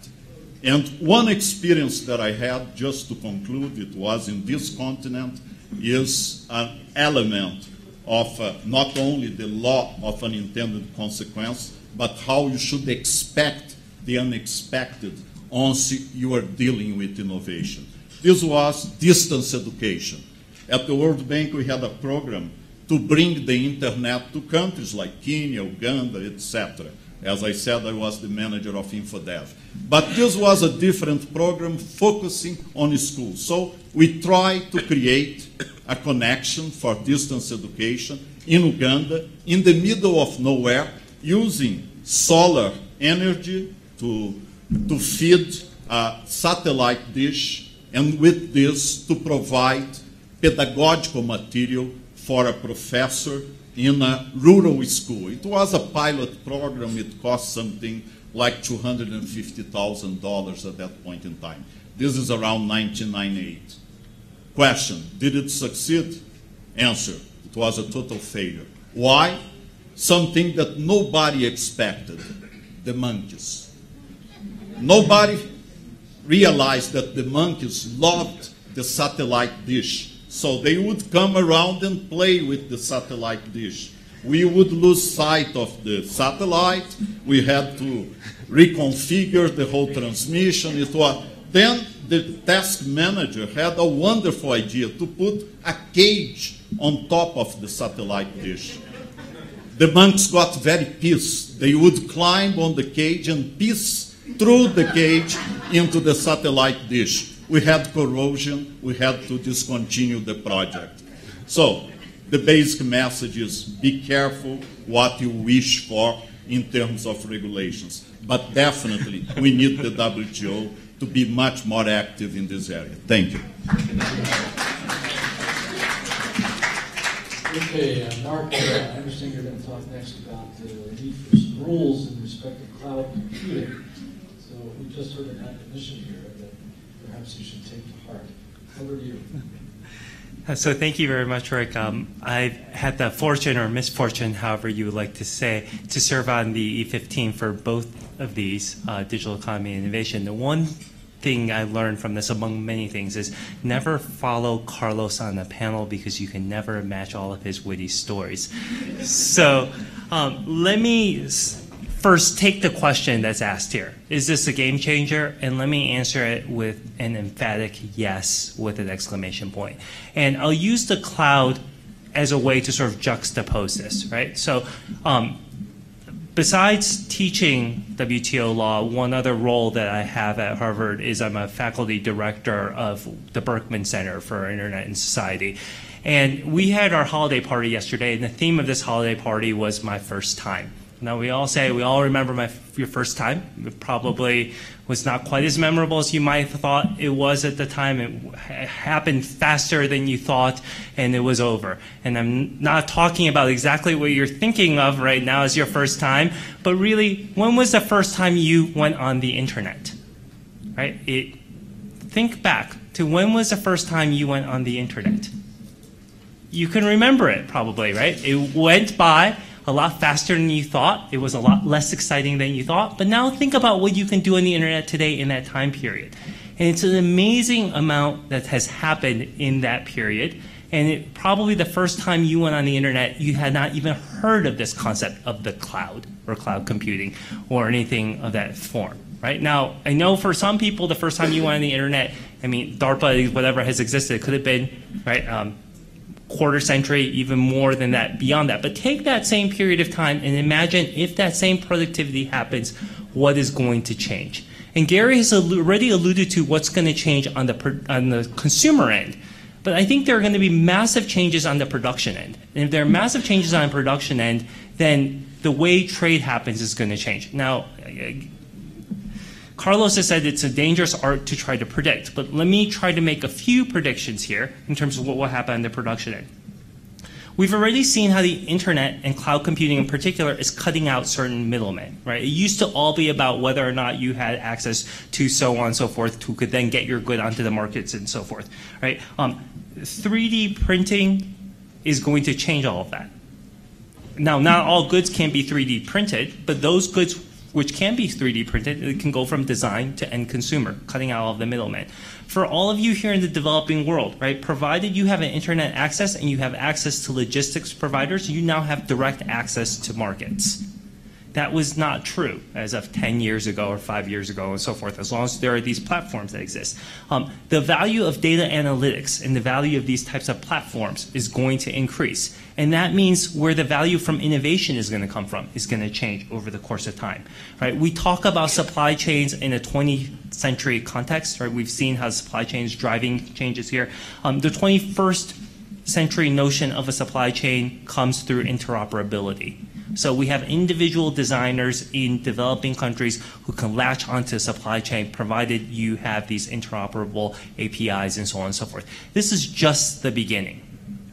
And one experience that I had, just to conclude, it was in this continent, is an element of uh, not only the law of unintended consequence, but how you should expect the unexpected once you are dealing with innovation. This was distance education. At the World Bank, we had a program to bring the internet to countries like Kenya, Uganda, etc. As I said, I was the manager of InfoDev. But this was a different program focusing on schools. So we tried to create a connection for distance education in Uganda, in the middle of nowhere, using solar energy to, to feed a satellite dish, and with this to provide pedagogical material for a professor in a rural school. It was a pilot program. It cost something like $250,000 at that point in time. This is around 1998. Question, did it succeed? Answer, it was a total failure. Why? Something that nobody expected, the monkeys. Nobody realized that the monkeys loved the satellite dish so they would come around and play with the satellite dish. We would lose sight of the satellite. We had to reconfigure the whole transmission. It was then the task manager had a wonderful idea to put a cage on top of the satellite dish. the monks got very pissed. They would climb on the cage and piss through the cage into the satellite dish. We had corrosion, we had to discontinue the project. So, the basic message is be careful what you wish for in terms of regulations. But definitely, we need the WTO to be much more active in this area. Thank you. Okay, uh, Mark, uh, I understand you're going to talk next about the need for some rules in respect to cloud computing. Just heard an admonition here that perhaps you should take to heart. Over to you. So thank you very much, Rick. Um, I've had the fortune or misfortune, however you would like to say, to serve on the E15 for both of these, uh, digital economy and innovation. The one thing I learned from this, among many things, is never follow Carlos on a panel because you can never match all of his witty stories. So um, let me first take the question that's asked here. Is this a game changer? And let me answer it with an emphatic yes with an exclamation point. And I'll use the cloud as a way to sort of juxtapose this, right? So um, besides teaching WTO law, one other role that I have at Harvard is I'm a faculty director of the Berkman Center for Internet and Society. And we had our holiday party yesterday, and the theme of this holiday party was my first time. Now, we all say, we all remember my, your first time. It probably was not quite as memorable as you might have thought it was at the time. It happened faster than you thought, and it was over. And I'm not talking about exactly what you're thinking of right now as your first time, but really, when was the first time you went on the internet? Right? It, think back to when was the first time you went on the internet? You can remember it probably, right? It went by a lot faster than you thought. It was a lot less exciting than you thought. But now think about what you can do on the internet today in that time period. And it's an amazing amount that has happened in that period. And it, probably the first time you went on the internet, you had not even heard of this concept of the cloud or cloud computing or anything of that form. Right now, I know for some people, the first time you went on the internet, I mean, DARPA, whatever has existed, it could have been right um, quarter century, even more than that, beyond that. But take that same period of time and imagine if that same productivity happens, what is going to change? And Gary has already alluded to what's going to change on the on the consumer end. But I think there are going to be massive changes on the production end. And if there are massive changes on the production end, then the way trade happens is going to change. Now, Carlos has said it's a dangerous art to try to predict, but let me try to make a few predictions here in terms of what will happen in the production end. We've already seen how the internet and cloud computing in particular is cutting out certain middlemen, right? It used to all be about whether or not you had access to so on and so forth, who could then get your good onto the markets and so forth, right? Um, 3D printing is going to change all of that. Now, not all goods can be 3D printed, but those goods which can be 3D printed, it can go from design to end consumer, cutting out all of the middlemen. For all of you here in the developing world, right, provided you have an internet access and you have access to logistics providers, you now have direct access to markets. That was not true as of 10 years ago or five years ago and so forth, as long as there are these platforms that exist. Um, the value of data analytics and the value of these types of platforms is going to increase. And that means where the value from innovation is going to come from is going to change over the course of time. Right? We talk about supply chains in a 20th century context. Right? We've seen how supply chains driving changes here. Um, the 21st century notion of a supply chain comes through interoperability. So we have individual designers in developing countries who can latch onto a supply chain provided you have these interoperable APIs and so on and so forth. This is just the beginning,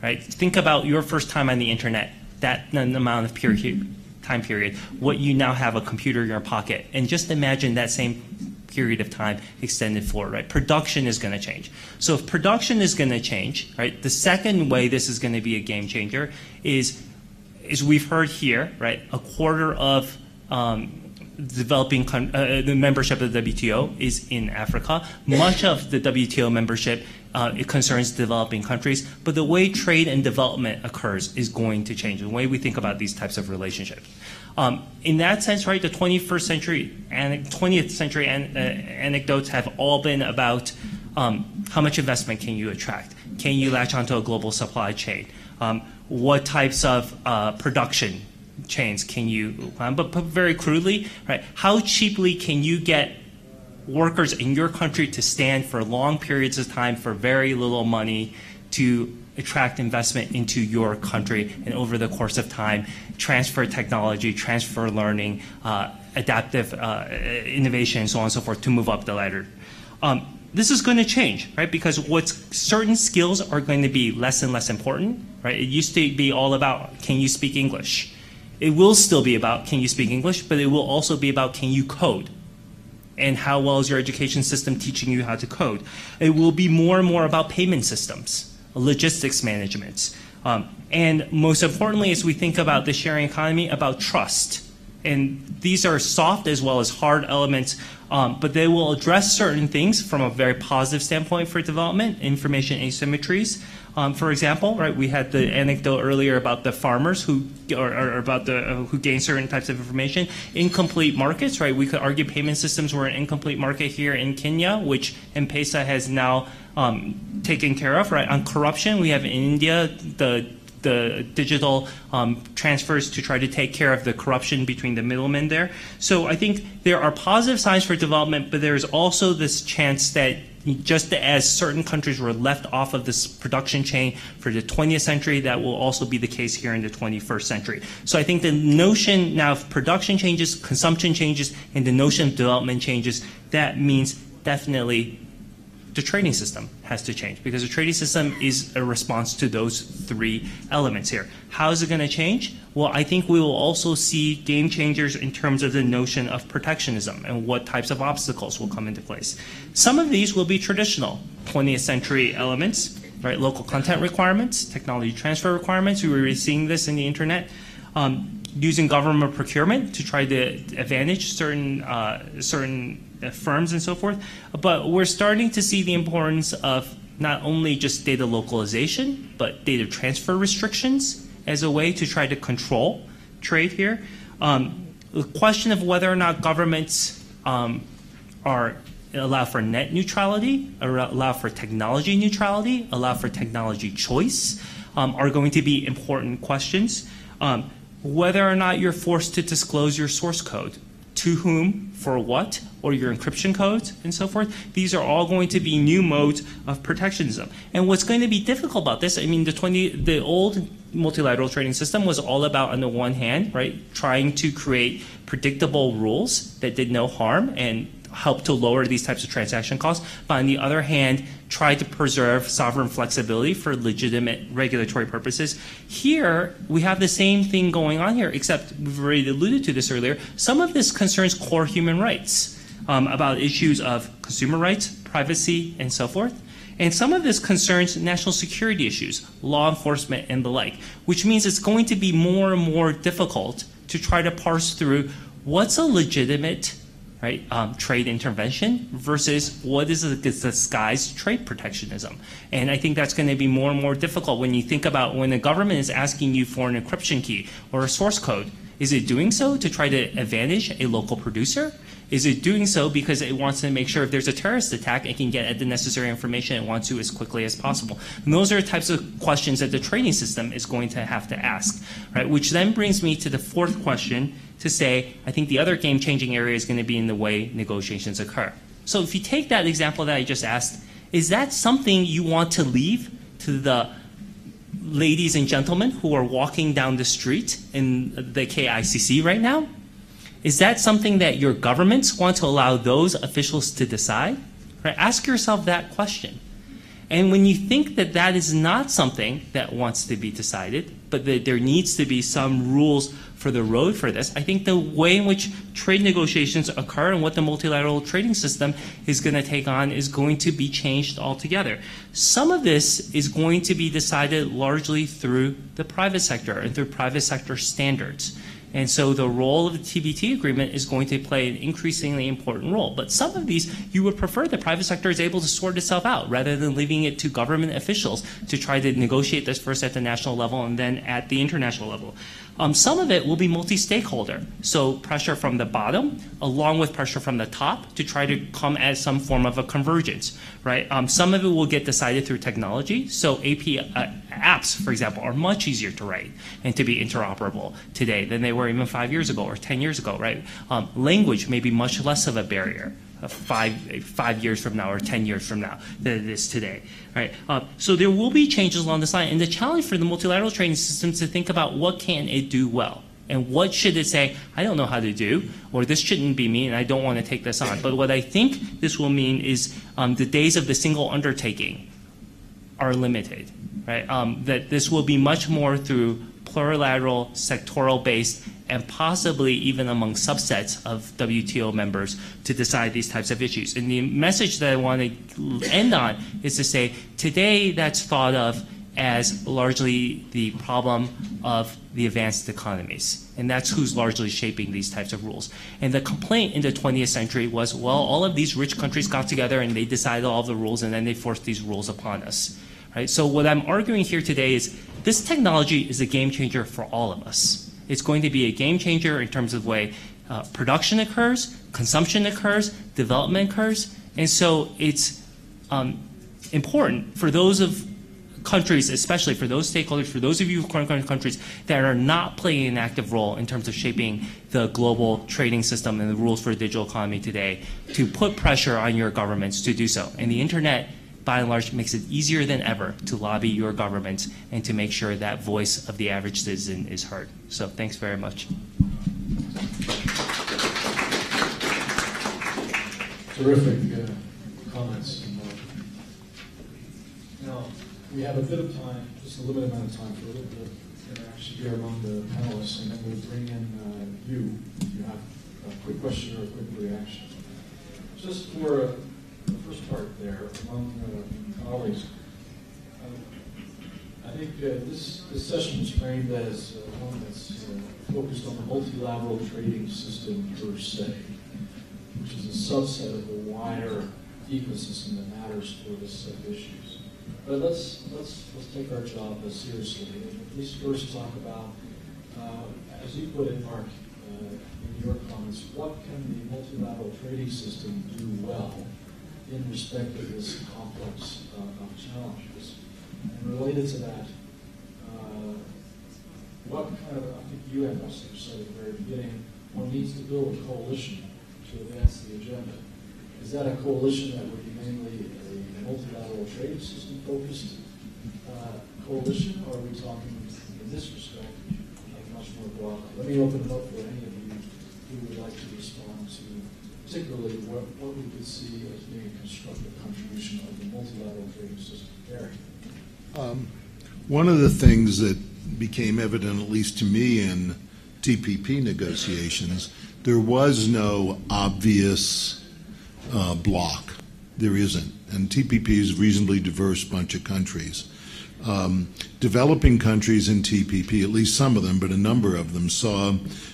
right? Think about your first time on the internet, that amount of period, time period, what you now have a computer in your pocket, and just imagine that same period of time extended forward, right? Production is going to change. So if production is going to change, right, the second way this is going to be a game changer is we've heard here, right, a quarter of um, developing con- uh, the membership of the WTO is in Africa. Much of the WTO membership uh, it concerns developing countries, but the way trade and development occurs is going to change. The way we think about these types of relationships. Um, in that sense, right, the 21st century and 20th century an- uh, anecdotes have all been about um, how much investment can you attract? Can you latch onto a global supply chain? Um, what types of uh, production chains can you, um, but very crudely, right? How cheaply can you get workers in your country to stand for long periods of time for very little money to attract investment into your country and over the course of time transfer technology, transfer learning, uh, adaptive uh, innovation, and so on and so forth to move up the ladder. Um, this is going to change, right? Because what's certain skills are going to be less and less important, right? It used to be all about can you speak English. It will still be about can you speak English, but it will also be about can you code, and how well is your education system teaching you how to code. It will be more and more about payment systems, logistics management, um, and most importantly, as we think about the sharing economy, about trust. And these are soft as well as hard elements, um, but they will address certain things from a very positive standpoint for development, information asymmetries. Um, for example, right, we had the anecdote earlier about the farmers who, or, or about the uh, who gain certain types of information. Incomplete markets, right? We could argue payment systems were an incomplete market here in Kenya, which M-Pesa has now um, taken care of, right? On corruption, we have in India the the digital um, transfers to try to take care of the corruption between the middlemen there. So I think there are positive signs for development, but there's also this chance that just as certain countries were left off of this production chain for the 20th century, that will also be the case here in the 21st century. So I think the notion now of production changes, consumption changes, and the notion of development changes, that means definitely the trading system has to change because the trading system is a response to those three elements here. How is it going to change? Well, I think we will also see game changers in terms of the notion of protectionism and what types of obstacles will come into place. Some of these will be traditional 20th century elements, right? Local content requirements, technology transfer requirements. We were seeing this in the internet. Um, using government procurement to try to advantage certain uh, certain firms and so forth. But we're starting to see the importance of not only just data localization, but data transfer restrictions as a way to try to control trade here. Um, the question of whether or not governments um, are allow for net neutrality, allow for technology neutrality, allow for technology choice, um, are going to be important questions. Um, whether or not you're forced to disclose your source code to whom, for what, or your encryption codes and so forth. These are all going to be new modes of protectionism. And what's going to be difficult about this, I mean, the 20, the old multilateral trading system was all about, on the one hand, right, trying to create predictable rules that did no harm and help to lower these types of transaction costs, but on the other hand, try to preserve sovereign flexibility for legitimate regulatory purposes. Here, we have the same thing going on here, except we've already alluded to this earlier. Some of this concerns core human rights um, about issues of consumer rights, privacy, and so forth. And some of this concerns national security issues, law enforcement, and the like, which means it's going to be more and more difficult to try to parse through what's a legitimate right, um, trade intervention versus what is a disguised trade protectionism. And I think that's going to be more and more difficult when you think about when the government is asking you for an encryption key or a source code. Is it doing so to try to advantage a local producer? Is it doing so because it wants to make sure if there's a terrorist attack, it can get at the necessary information it wants to as quickly as possible? And those are the types of questions that the trading system is going to have to ask, right? Which then brings me to the fourth question to say, I think the other game-changing area is going to be in the way negotiations occur. So if you take that example that I just asked, is that something you want to leave to the ladies and gentlemen who are walking down the street in the KICC right now? Is that something that your governments want to allow those officials to decide? Right? Ask yourself that question. And when you think that that is not something that wants to be decided, but that there needs to be some rules for the road for this, I think the way in which trade negotiations occur and what the multilateral trading system is going to take on is going to be changed altogether. Some of this is going to be decided largely through the private sector and through private sector standards. And so the role of the TBT agreement is going to play an increasingly important role. But some of these, you would prefer the private sector is able to sort itself out rather than leaving it to government officials to try to negotiate this first at the national level and then at the international level. Um, some of it will be multi-stakeholder, so pressure from the bottom along with pressure from the top to try to come at some form of a convergence, right? Um, some of it will get decided through technology, so AP, uh, apps, for example, are much easier to write and to be interoperable today than they were even five years ago or 10 years ago, right? Um, language may be much less of a barrier five, five years from now or 10 years from now than it is today, right? Uh, so there will be changes along this line. And the challenge for the multilateral trading system is to think about what can it do well and what should it say, I don't know how to do, or this shouldn't be me and I don't want to take this on. But what I think this will mean is um, the days of the single undertaking are limited, right? Um, that this will be much more through plurilateral, sectoral based, and possibly even among subsets of WTO members to decide these types of issues. And the message that I want to end on is to say today that's thought of as largely the problem of the advanced economies. And that's who's largely shaping these types of rules. And the complaint in the 20th century was, well, all of these rich countries got together and they decided all the rules and then they forced these rules upon us. Right? So what I'm arguing here today is this technology is a game changer for all of us. It's going to be a game changer in terms of the way uh, production occurs, consumption occurs, development occurs. And so it's um, important for those of countries, especially for those stakeholders, for those of you foreign countries that are not playing an active role in terms of shaping the global trading system and the rules for the digital economy today, to put pressure on your governments to do so. And the internet, by and large, makes it easier than ever to lobby your governments and to make sure that voice of the average citizen is heard. So thanks very much. Terrific uh, comments. Now, we have a bit of time, just a limited amount of time for a little bit of interaction here among the panelists, and then we'll bring in uh, you, if you have a quick question or a quick reaction. Just for uh, the first part there, among uh, colleagues, uh, I think uh, this, this session was framed as uh, one that's uh, focused on the multilateral trading system per se, which is a subset of the wider ecosystem that matters for this set of issues. But let's, let's, let's take our job seriously. And at least first talk about, uh, as you put it, Mark, uh, in your comments, what can the multilateral trading system do well in respect of this complex uh, of challenges? And related to that, uh, what kind of, I think you had also said at the very beginning, one needs to build a coalition to advance the agenda. Is that a coalition that would be mainly a multilateral trade system focused uh, coalition, or are we talking in this respect much more broadly? Let me open it up for any of you who would like to respond particularly what, what we could see as being a constructive contribution of the multilateral trading system. Gary. Um, One of the things that became evident, at least to me, in TPP negotiations, there was no obvious uh, block. There isn't. And TPP is a reasonably diverse bunch of countries. Um, developing countries in TPP, at least some of them, but a number of them, saw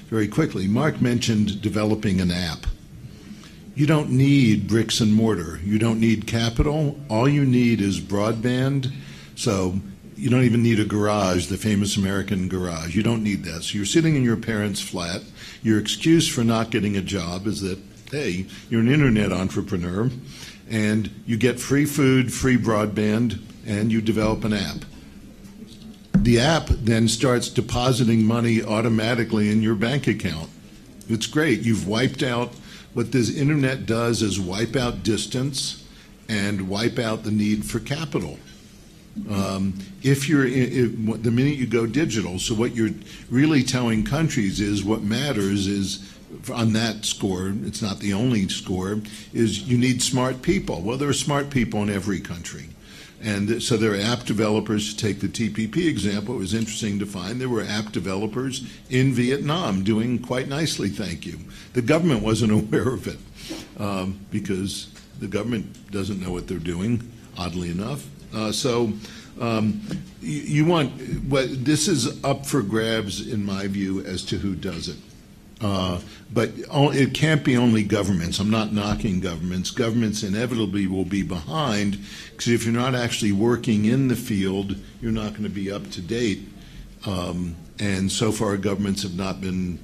very quickly. Mark mentioned developing an app. You don't need bricks and mortar. You don't need capital. All you need is broadband. So you don't even need a garage, the famous American garage. You don't need that. So you're sitting in your parents' flat. Your excuse for not getting a job is that, hey, you're an internet entrepreneur and you get free food, free broadband, and you develop an app. The app then starts depositing money automatically in your bank account. It's great. You've wiped out what this internet does is wipe out distance and wipe out the need for capital. Um, if you're if, the minute you go digital, so what you're really telling countries is what matters is on that score. It's not the only score. Is you need smart people. Well, there are smart people in every country. And so there are app developers. To take the TPP example, it was interesting to find there were app developers in Vietnam doing quite nicely, thank you. The government wasn't aware of it um, because the government doesn't know what they're doing, oddly enough. Uh, so um, you, you, want, what, this is up for grabs, in my view, as to who does it. Uh, but it can't be only governments. I'm not knocking governments. Governments inevitably will be behind because if you're not actually working in the field, you're not going to be up to date. Um, and so far, governments have not been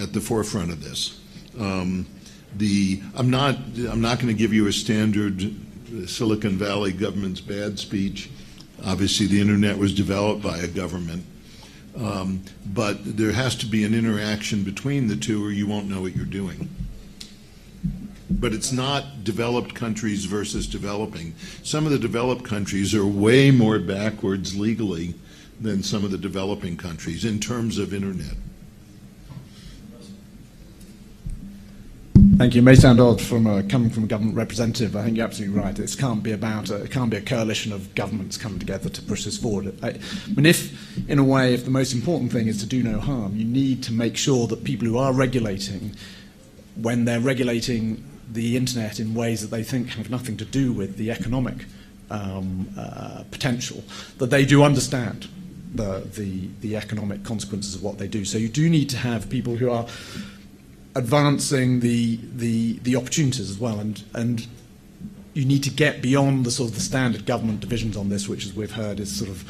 at the forefront of this. Um, the I'm not I'm not going to give you a standard Silicon Valley government's bad speech. Obviously, the internet was developed by a government. Um, but there has to be an interaction between the two, or you won't know what you're doing. But it's not developed countries versus developing. Some of the developed countries are way more backwards legally than some of the developing countries in terms of internet. Thank you. It may sound odd from a, coming from a government representative. I think you're absolutely right. This can't be about a, it can't be a coalition of governments coming together to push this forward. I, I mean, if in a way, if the most important thing is to do no harm, you need to make sure that people who are regulating, when they're regulating the internet in ways that they think have nothing to do with the economic um, uh, potential, that they do understand the, the the economic consequences of what they do. So you do need to have people who are advancing the, the, the opportunities as well. And, and you need to get beyond the sort of the standard government divisions on this, which, as we've heard, is sort of,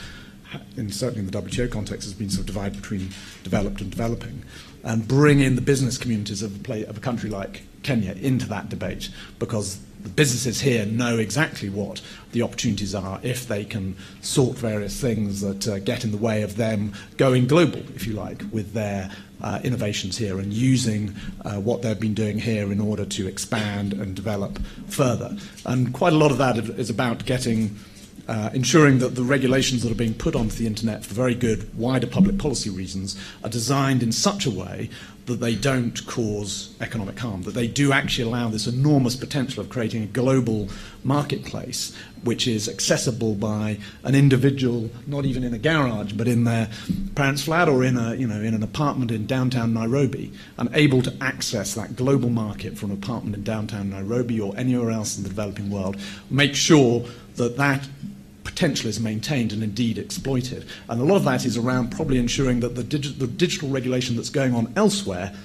in, certainly in the WTO context, has been sort of divided between developed and developing, and bring in the business communities of a, play, of a country like Kenya into that debate, because the businesses here know exactly what the opportunities are if they can sort various things that uh, get in the way of them going global, if you like, with their uh, innovations here and using uh, what they've been doing here in order to expand and develop further. And quite a lot of that is about getting. Uh, ensuring that the regulations that are being put onto the internet for very good wider public policy reasons are designed in such a way that they don't cause economic harm, that they do actually allow this enormous potential of creating a global marketplace which is accessible by an individual, not even in a garage, but in their parents' flat or in, a, you know, in an apartment in downtown Nairobi, and able to access that global market from an apartment in downtown Nairobi or anywhere else in the developing world. Make sure that that potential is maintained and indeed exploited. And a lot of that is around probably ensuring that the, digi- the digital regulation that's going on elsewhere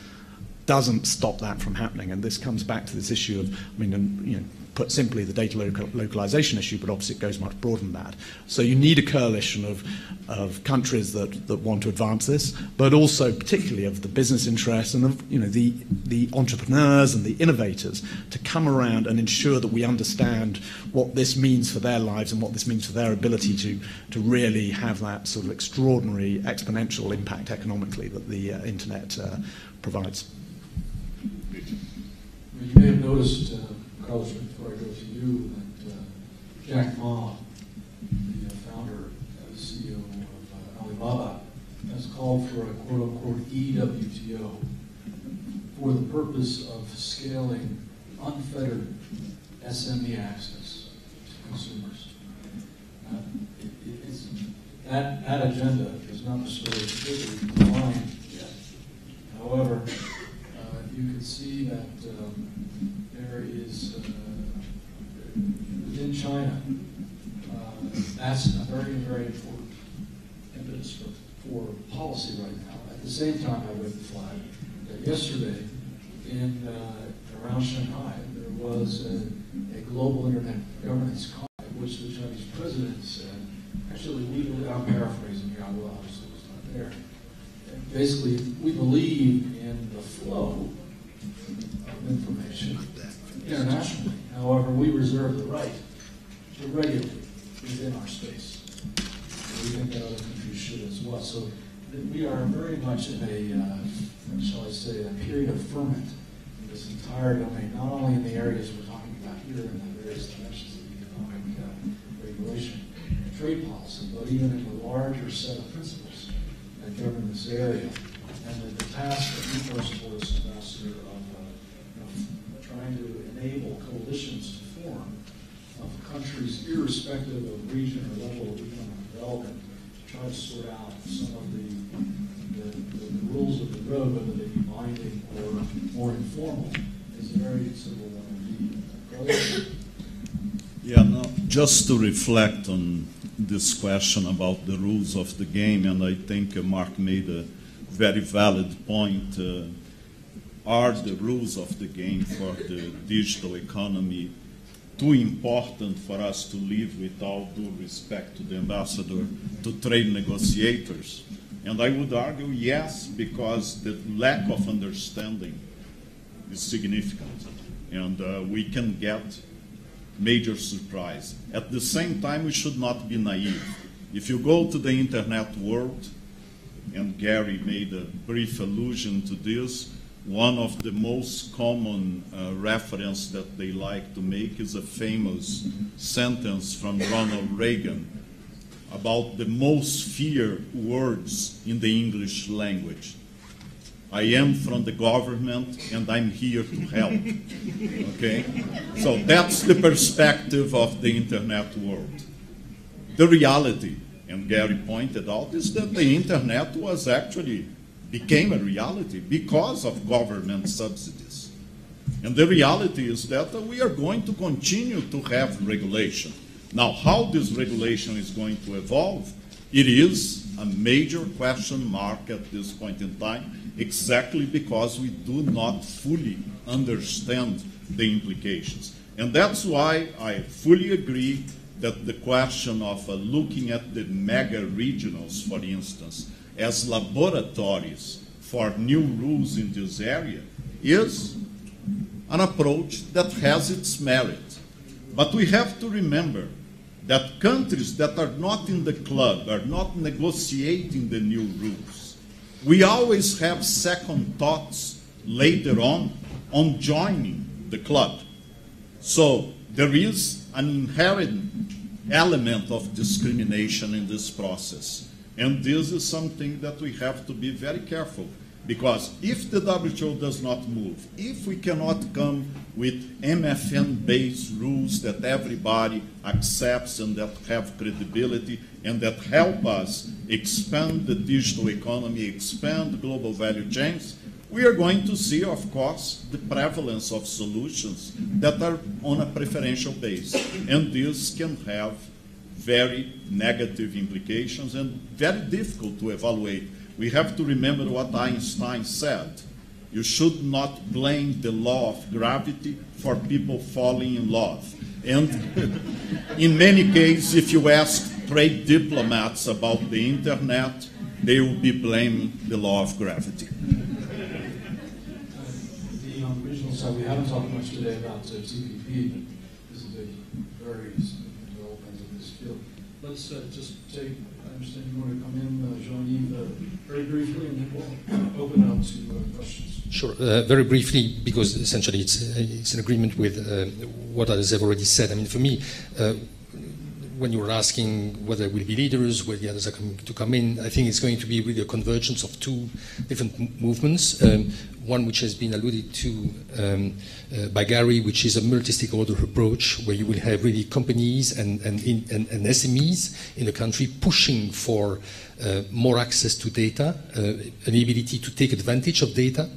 doesn't stop that from happening. And this comes back to this issue of, I mean, you know, put simply, the data local, localization issue, but obviously it goes much broader than that. So you need a coalition of, of countries that, that want to advance this, but also particularly of the business interests and of you know, the, the entrepreneurs and the innovators to come around and ensure that we understand what this means for their lives and what this means for their ability to, to really have that sort of extraordinary exponential impact economically that the uh, internet uh, provides. You may have noticed, uh, Carlos, you, that uh, Jack Ma, the uh, founder and CEO of uh, Alibaba, has called for a quote-unquote EWTO for the purpose of scaling unfettered SME access to consumers. Uh, it, that, that agenda is not necessarily completely defined yet. However, you can see that um, there is, uh, within China, uh, that's a very, very important impetus for, for policy right now. At the same time, I the flag that yesterday in uh, around Shanghai, there was a, a global internet governance conference, which the Chinese president said, actually, we, I'm paraphrasing here, I will obviously was not there. Basically, we believe in the flow of information internationally. However, we reserve the right to regulate within our space. We think that other countries should as well. So we are very much in a, uh, shall I say, a period of ferment in this entire domain, not only in the areas we're talking about here in the various dimensions of economic uh, regulation and trade policy, but even in the larger set of principles that govern this area. And the, task first told us, Ambassador, of to enable coalitions to form of countries, irrespective of region or level of economic development, to try to sort out some of the, the, the, rules of the road, whether they be binding or more informal, is a very considerable one indeed. Yeah, no, just to reflect on this question about the rules of the game, and I think Mark made a very valid point. Uh, are the rules of the game for the digital economy too important for us to leave with all due respect to the ambassador to trade negotiators? And I would argue yes, because the lack of understanding is significant. And uh, we can get major surprise. At the same time, we should not be naive. If you go to the internet world, and Gary made a brief allusion to this, one of the most common uh, reference that they like to make is a famous sentence from Ronald Reagan about the most feared words in the English language. I am from the government and I'm here to help. Okay? So that's the perspective of the internet world. The reality, and Gary pointed out, is that the internet was actually became a reality because of government subsidies. And the reality is that we are going to continue to have regulation. Now, how this regulation is going to evolve, it is a major question mark at this point in time, exactly because we do not fully understand the implications. And that's why I fully agree that the question of uh, looking at the mega regionals, for instance, as laboratories for new rules in this area is an approach that has its merit. But we have to remember that countries that are not in the club are not negotiating the new rules. We always have second thoughts later on on joining the club. So there is an inherent element of discrimination in this process. And this is something that we have to be very careful because if the WTO does not move, if we cannot come with MFN based rules that everybody accepts and that have credibility and that help us expand the digital economy, expand global value chains, we are going to see, of course, the prevalence of solutions that are on a preferential base. And this can have very negative implications and very difficult to evaluate. We have to remember what Einstein said. You should not blame the law of gravity for people falling in love. And in many cases, if you ask trade diplomats about the internet, they will be blaming the law of gravity. The regional side, we haven't talked much today about uh, TPP, but this is a very development in this field. Let's uh, just take, I understand you want to come in, uh, Jean-Yves, uh, very briefly, and then we'll open up to uh, questions. Sure. Very briefly, because essentially it's, it's an agreement with what others have already said. I mean, for me, when you were asking whether there will be leaders, where the others are coming to come in, I think it's going to be really a convergence of two different movements. Um, one which has been alluded to um, uh, by Gary, which is a multi-stakeholder approach, where you will have really companies and, and, in, and, and SMEs in the country pushing for uh, more access to data, uh, an ability to take advantage of data,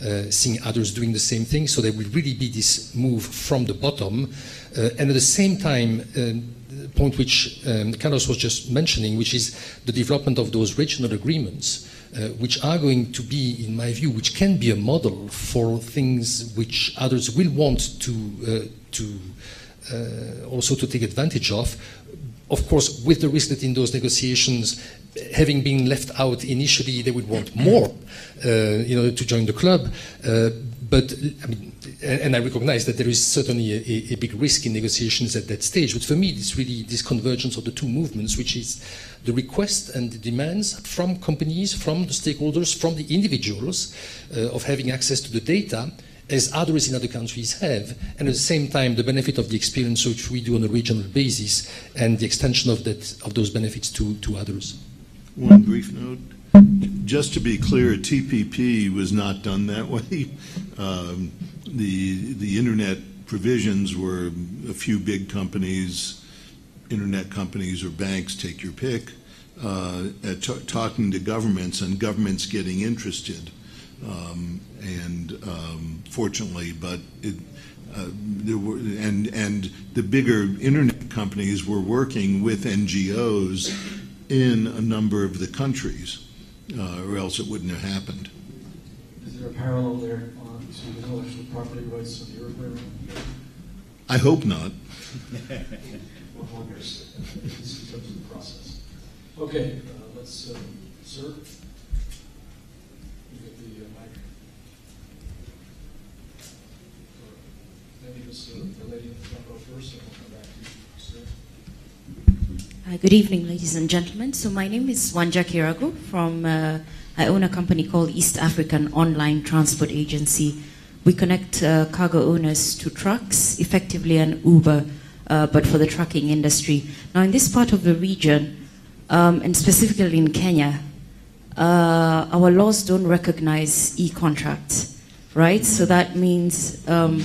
uh, seeing others doing the same thing. So there will really be this move from the bottom. Uh, and at the same time, um, point which um, Carlos was just mentioning, which is the development of those regional agreements, uh, which are going to be, in my view, which can be a model for things which others will want to, uh, to uh, also to take advantage of. Of course, with the risk that in those negotiations, having been left out initially, they would want more uh, in order to join the club. Uh, but I mean, and I recognize that there is certainly a, a, big risk in negotiations at that stage. But for me, it's really this convergence of the two movements, which is the request and the demands from companies, from the stakeholders, from the individuals uh, of having access to the data as others in other countries have, and at the same time the benefit of the experience which we do on a regional basis and the extension of, that, of those benefits to, to others. One brief note. Just to be clear, TPP was not done that way. Um, the, the internet provisions were a few big companies, internet companies or banks, take your pick, uh, talking to governments and governments getting interested. Um, and um, fortunately, but it, uh, there were, and and the bigger internet companies were working with NGOs in a number of the countries, uh, or else it wouldn't have happened. Is there a parallel there on to the intellectual property rights of the Uruguay I hope not. well, in terms of the process. Okay, uh, let's, uh, sir. maybe just uh, the lady in the front row first, and we'll come back to you. Sir. Uh, Good evening, ladies and gentlemen. So my name is Wanja Kirago from, uh, I own a company called East African Online Transport Agency. We connect uh, cargo owners to trucks, effectively an Uber, uh, but for the trucking industry. Now in this part of the region, um, and specifically in Kenya, uh, our laws don't recognize e-contracts, right? So that means, um,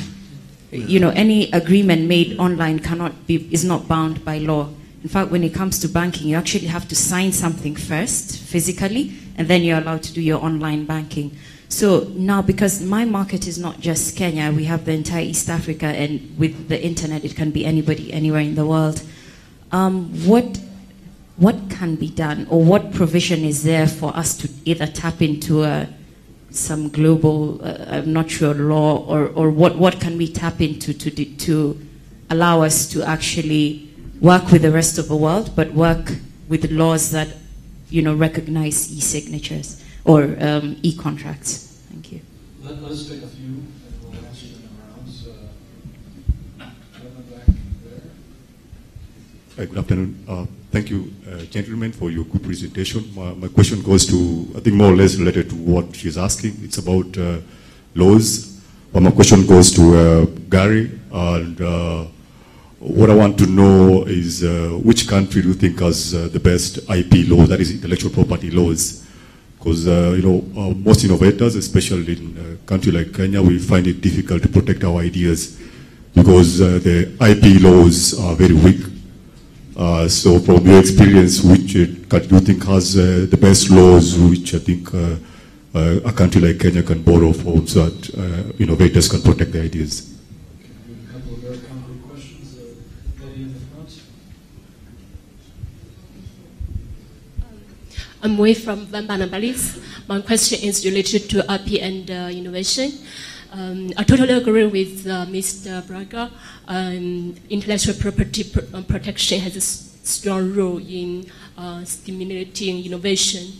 you know, any agreement made online cannot be, is not bound by law. In fact, when it comes to banking, you actually have to sign something first, physically, and then you're allowed to do your online banking. So now, because my market is not just Kenya, we have the entire East Africa, and with the internet, it can be anybody, anywhere in the world. Um, what what can be done, or what provision is there for us to either tap into a, some global, uh, I'm not sure, law, or, or what, what can we tap into to, to allow us to actually work with the rest of the world, but work with laws that, you know, recognize e-signatures or um, e-contracts? Thank you. Let, let us take a few, and we'll answer them in rounds. Uh, gentleman back there. Hi, good afternoon. Uh, Thank you, uh, gentlemen, for your good presentation. My my question goes to, I think more or less related to what she's asking. It's about uh, laws. But my question goes to uh, Gary, and uh, what I want to know is uh, which country do you think has uh, the best IP law, that is intellectual property laws? Because, you know, uh, most innovators, especially in a country like Kenya, we find it difficult to protect our ideas because uh, the IP laws are very weak. Uh, so from your experience, which uh, country do you think has uh, the best laws, which I think uh, uh, a country like Kenya can borrow from so that uh, innovators can protect their ideas? Okay, we have a couple of very concrete questions. Uh, lady in the front. I'm Wei from Van. My question is related to IP and uh, innovation. Um, I totally agree with uh, Mr. Braga. Um, intellectual property pr- uh, protection has a strong role in uh, stimulating innovation.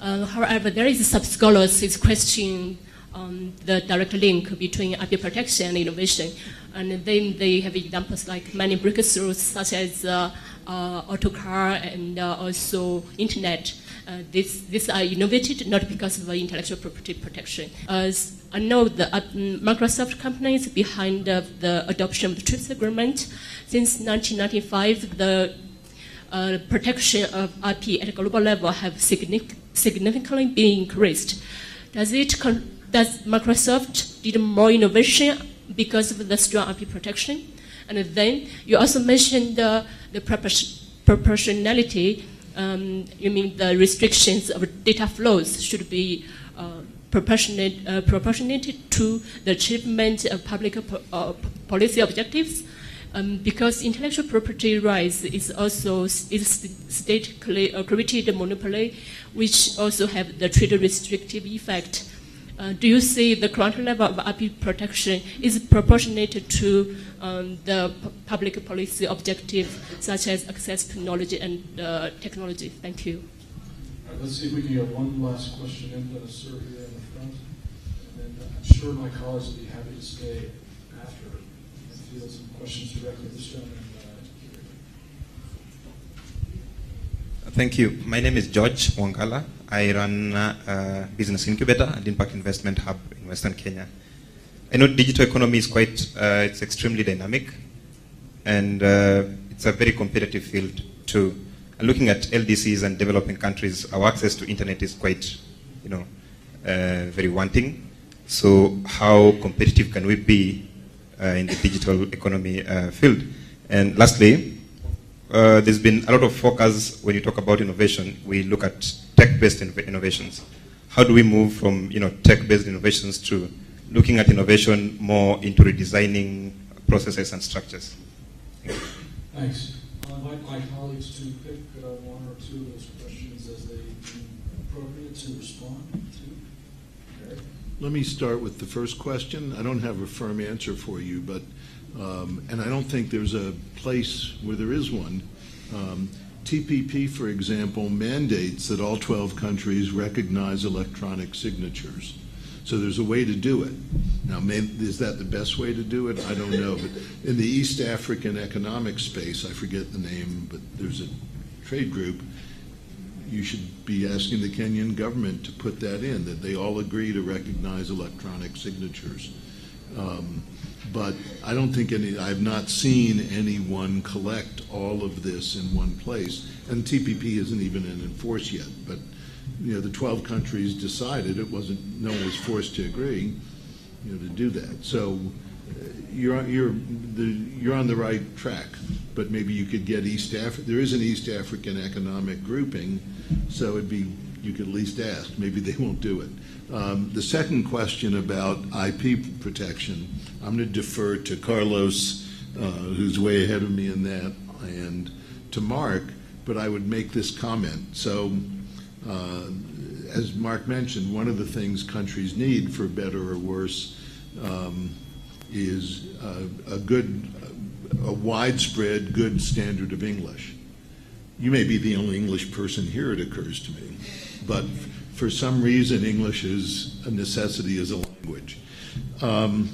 Uh, however, there is some scholars is questioning um, the direct link between IP protection and innovation. And then they have examples like many breakthroughs such as uh, uh, auto car and uh, also internet. Uh, this, these are innovated not because of uh, intellectual property protection. As I know the uh, Microsoft company is behind uh, the adoption of the TRIPS agreement. Since 1995, the uh, protection of IP at a global level have signific- significantly been increased. Does it does Microsoft did more innovation because of the strong IP protection? And then you also mentioned the, the propor- proportionality. Um, you mean the restrictions of data flows should be uh, proportionate, uh, proportionate to the achievement of public uh, policy objectives. Um, because intellectual property rights is also is state uh, created monopoly, which also have the trade restrictive effect. Uh, do you see the current level of IP protection is proportionate to um, the p- public policy objective, such as access to knowledge and uh, technology? Thank you. All right, let's see if we can get one last question in, uh, sir, here in the front. And then I'm sure my colleagues will be happy to stay after and field some questions directly. This gentleman, uh. Thank you. My name is George Wangala. I run a business incubator at Impact Investment Hub in Western Kenya. I know digital economy is quite, uh, it's extremely dynamic, and uh, it's a very competitive field too. And looking at LDCs and developing countries, our access to internet is quite, you know, uh, very wanting. So how competitive can we be uh, in the digital economy uh, field? And lastly, uh, there's been a lot of focus when you talk about innovation. We look at tech-based inno- innovations. How do we move from you know tech-based innovations to looking at innovation more into redesigning processes and structures? Thanks. I'll invite my colleagues to pick uh, one or two of those questions as they deem appropriate to respond to. Gary? Let me start with the first question. I don't have a firm answer for you, but, um, and I don't think there's a place where there is one. Um, TPP, for example, mandates that all 12 countries recognize electronic signatures. So there's a way to do it. Now, is that the best way to do it? I don't know. But in the East African economic space, I forget the name, but there's a trade group. You should be asking the Kenyan government to put that in, that they all agree to recognize electronic signatures. Um, but I don't think any, I've not seen anyone collect all of this in one place. And TPP isn't even in force yet, but you know, the 12 countries decided it wasn't, no one was forced to agree, you know, to do that. So uh, you're, you're, the, you're on the right track, but maybe you could get East Africa, there is an East African economic grouping, so it'd be, you could at least ask, maybe they won't do it. Um, the second question about IP protection, I'm going to defer to Carlos, uh, who's way ahead of me in that, and to Mark, but I would make this comment. So uh, as Mark mentioned, one of the things countries need, for better or worse, um, is a, a good, a widespread good standard of English. You may be the only English person here, it occurs to me, but for some reason, English is a necessity as a language. Um,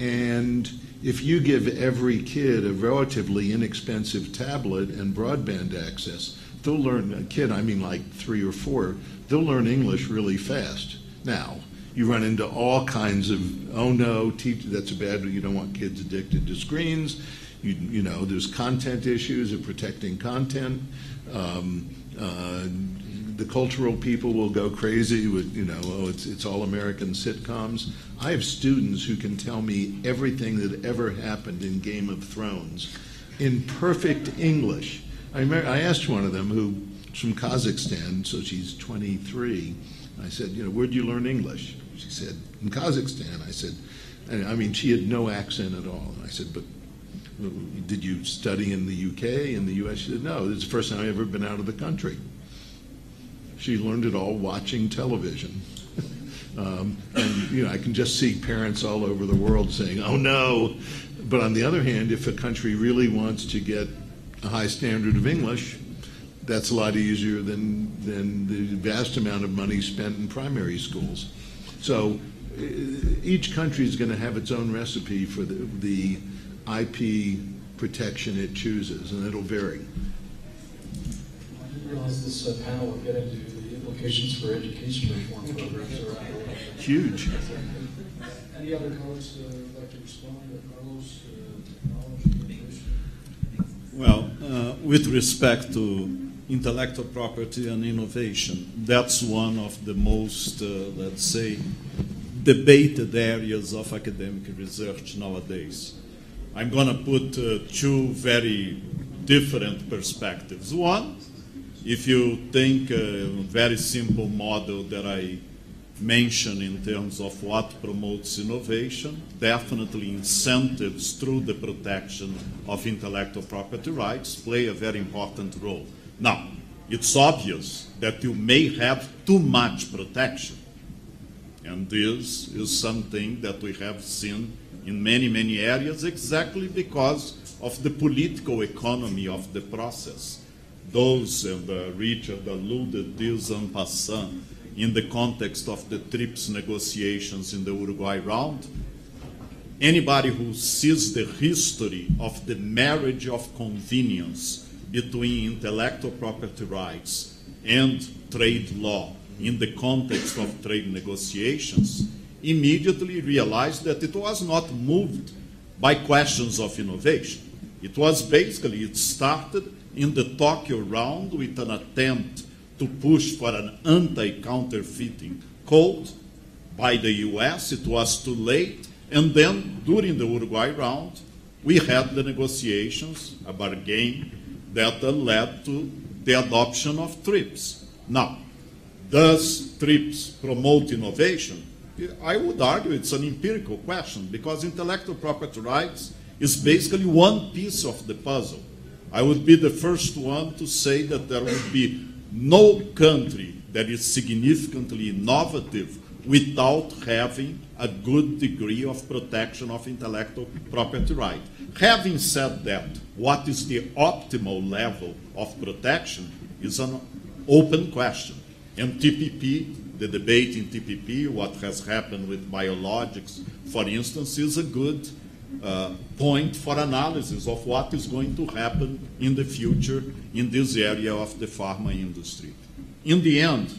and if you give every kid a relatively inexpensive tablet and broadband access, they'll learn, a kid, I mean like three or four, they'll learn English really fast. Now, you run into all kinds of, oh no, that's a bad, you don't want kids addicted to screens. You, you know, there's content issues of protecting content. Um, uh, the cultural people will go crazy with, you know, oh, it's, it's all American sitcoms. I have students who can tell me everything that ever happened in Game of Thrones in perfect English. I, I asked one of them who's from Kazakhstan, so she's 23. I said, you know, where'd you learn English? She said, in Kazakhstan. I said, I mean, she had no accent at all. And I said, but did you study in the UK, in the US? She said, no, is the first time I've ever been out of the country. She learned it all watching television. um, and, you know, I can just see parents all over the world saying, oh no. But on the other hand, if a country really wants to get a high standard of English, that's a lot easier than, than the vast amount of money spent in primary schools. So uh, each country is going to have its own recipe for the, the IP protection it chooses, and it'll vary. I didn't realize this uh, panel would get into implications for education reform programs around the world. Huge. Any other colleagues uh, like to respond? Carlos, uh, well, uh, with respect to intellectual property and innovation, that's one of the most, uh, let's say, debated areas of academic research nowadays. I'm going to put uh, two very different perspectives. One, if you think a very simple model that I mentioned in terms of what promotes innovation, definitely incentives through the protection of intellectual property rights play a very important role. Now, it's obvious that you may have too much protection. And this is something that we have seen in many, many areas exactly because of the political economy of the process. Those, and uh, Richard alluded this en passant, in the context of the TRIPS negotiations in the Uruguay round. Anybody who sees the history of the marriage of convenience between intellectual property rights and trade law in the context of trade negotiations immediately realized that it was not moved by questions of innovation. It was basically, it started in the Tokyo round with an attempt to push for an anti-counterfeiting code by the US. It was too late. And then during the Uruguay round, we had the negotiations, a bargain that led to the adoption of TRIPS. Now, does TRIPS promote innovation? I would argue it's an empirical question because intellectual property rights is basically one piece of the puzzle. I would be the first one to say that there would be no country that is significantly innovative without having a good degree of protection of intellectual property right. Having said that, what is the optimal level of protection is an open question. And TPP the debate in TPP, what has happened with biologics, for instance, is a good uh, point for analysis of what is going to happen in the future in this area of the pharma industry. In the end,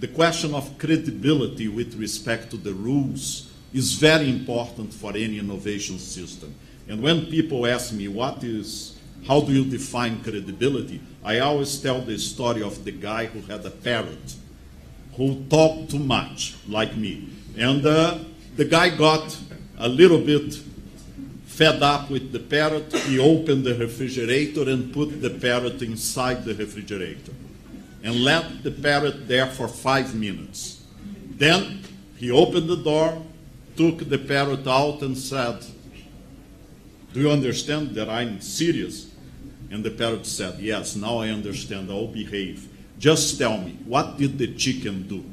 the question of credibility with respect to the rules is very important for any innovation system. And when people ask me what is, how do you define credibility, I always tell the story of the guy who had a parrot who talked too much, like me. And uh, the guy got a little bit fed up with the parrot. He opened the refrigerator and put the parrot inside the refrigerator and left the parrot there for five minutes. Then he opened the door, took the parrot out, and said, Do you understand that I'm serious? And the parrot said, Yes, now I understand. I'll behave. Just tell me, what did the chicken do?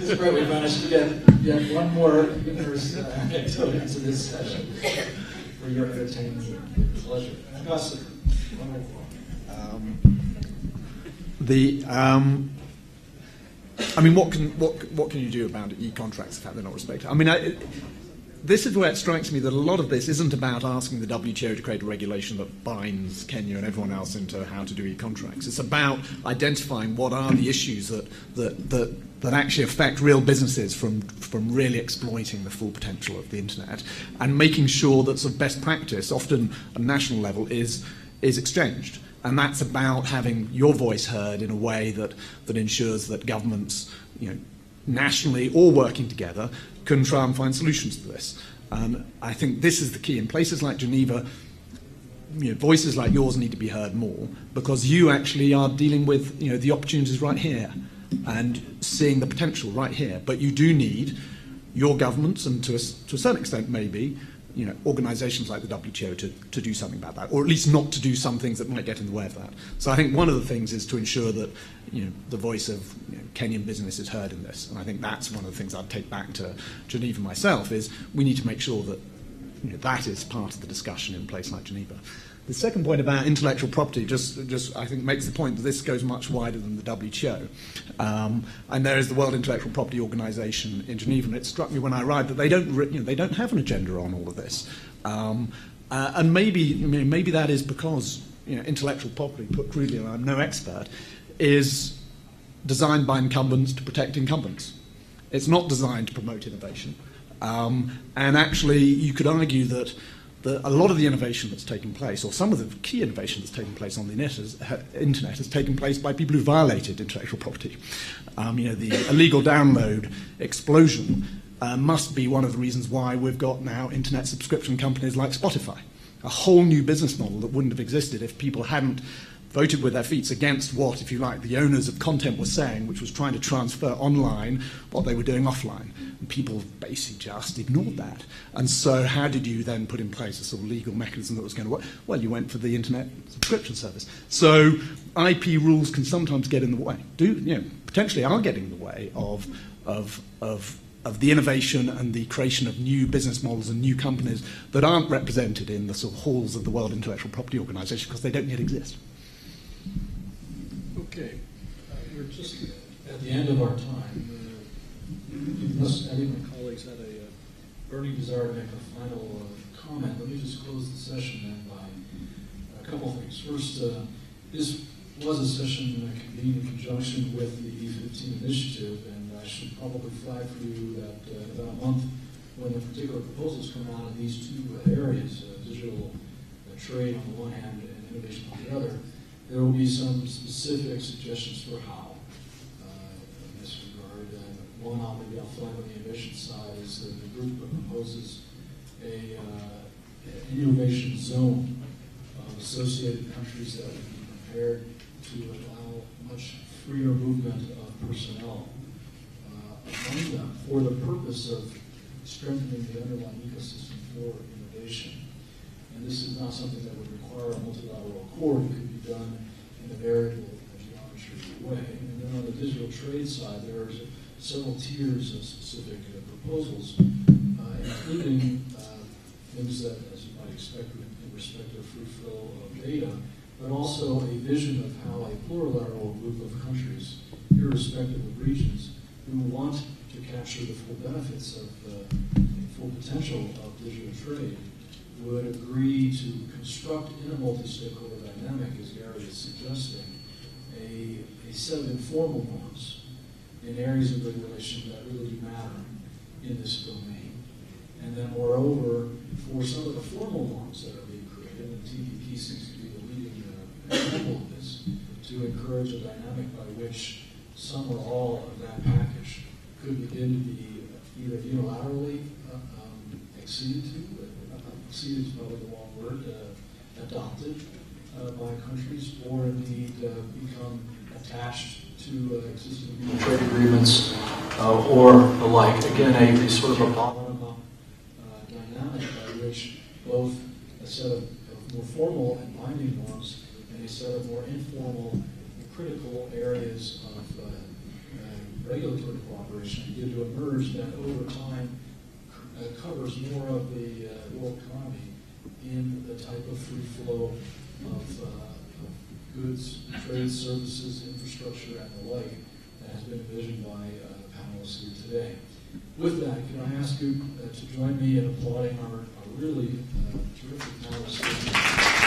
Is great. We managed to get yet one more humorous uh, anecdote into this session for your entertainment. Pleasure. One more. Um, the um, I mean, what can what what can you do about e-contracts? The fact they're not respected. I mean, I, this is where it strikes me that a lot of this isn't about asking the WTO to create a regulation that binds Kenya and everyone else into how to do e-contracts. It's about identifying what are the issues that that that, that actually affect real businesses from from really exploiting the full potential of the internet and making sure that sort of best practice, often at national level, is is exchanged. And that's about having your voice heard in a way that, that ensures that governments, you know, nationally or working together, can try and find solutions to this. And I think this is the key. In places like Geneva, you know, voices like yours need to be heard more because you actually are dealing with you know, the opportunities right here and seeing the potential right here. But you do need your governments and to a, to a certain extent maybe you know, organizations like the WTO to, to do something about that, or at least not to do some things that might get in the way of that. So I think one of the things is to ensure that you know, the voice of you know, Kenyan business is heard in this. And I think that's one of the things I'd take back to Geneva myself is we need to make sure that you know, that is part of the discussion in a place like Geneva. The second point about intellectual property just, just I think makes the point that this goes much wider than the WTO. Um, and there is the World Intellectual Property Organization in Geneva, and it struck me when I arrived that they don't, you know, they don't have an agenda on all of this. Um, uh, and maybe, maybe that is because you know, intellectual property, put crudely, and I'm no expert, is designed by incumbents to protect incumbents. It's not designed to promote innovation. Um, and actually, you could argue that the, a lot of the innovation that's taken place, or some of the key innovation that's taken place on the internet has, internet has taken place by people who violated intellectual property. Um, you know, the illegal download explosion uh, must be one of the reasons why we've got now internet subscription companies like Spotify. A whole new business model that wouldn't have existed if people hadn't voted with their feet against what, if you like, the owners of content were saying, which was trying to transfer online what they were doing offline. And people basically just ignored that. And so, how did you then put in place a sort of legal mechanism that was going to work? Well, you went for the internet subscription service. So, IP rules can sometimes get in the way. Do you know? Potentially, are getting in the way of of of of the innovation and the creation of new business models and new companies that aren't represented in the sort of halls of the World Intellectual Property Organization because they don't yet exist. Okay, uh, we're just at the end of our time. Uh, unless any of my colleagues had a uh, burning desire to make a final uh, comment, let me just close the session then by a couple things. First, uh, this was a session convened in conjunction with the E15 initiative, and I should probably flag for you that uh, about a month, when the particular proposals come out in these two areas, digital trade on the one hand and innovation on the other, there will be some specific suggestions for how uh, in this regard. And one I'll maybe I'll flag on the emission side is that the group proposes a uh, an innovation zone of associated countries that would be prepared to allow much freer movement of personnel uh, among them for the purpose of strengthening the underlying ecosystem for innovation. And this is not something that would require a multilateral accord. Done in a variable geometry way. And then on the digital trade side, there are several tiers of specific uh, proposals, uh, including uh, things that, as you might expect, in respect of free flow of data, but also a vision of how a plurilateral group of countries, irrespective of regions, who want to capture the full benefits of uh, the full potential of digital trade would agree to construct in a multi-stakeholder dynamic, as Gary is suggesting, a, a set of informal norms in areas of regulation that really matter in this domain. And then moreover, for some of the formal norms that are being created, and TPP seems to be the leading uh, example of this, to encourage a dynamic by which some or all of that package could begin to be either unilaterally uh, um, acceded to, uh, acceded is probably the wrong word, uh, adopted by countries, or indeed uh, become attached to uh, existing trade agreements uh, or the like. Again, a, a sort of a bottom-up uh, dynamic by which both a set of, more formal and binding norms and a set of more informal and critical areas of regulatory cooperation begin to emerge that over time uh, covers more of the uh, world economy in the type of free flow of, uh, goods, trade, services, infrastructure, and the like that has been envisioned by uh, the panelists here today. With that, can I ask you uh, to join me in applauding our, our really uh, terrific panelists?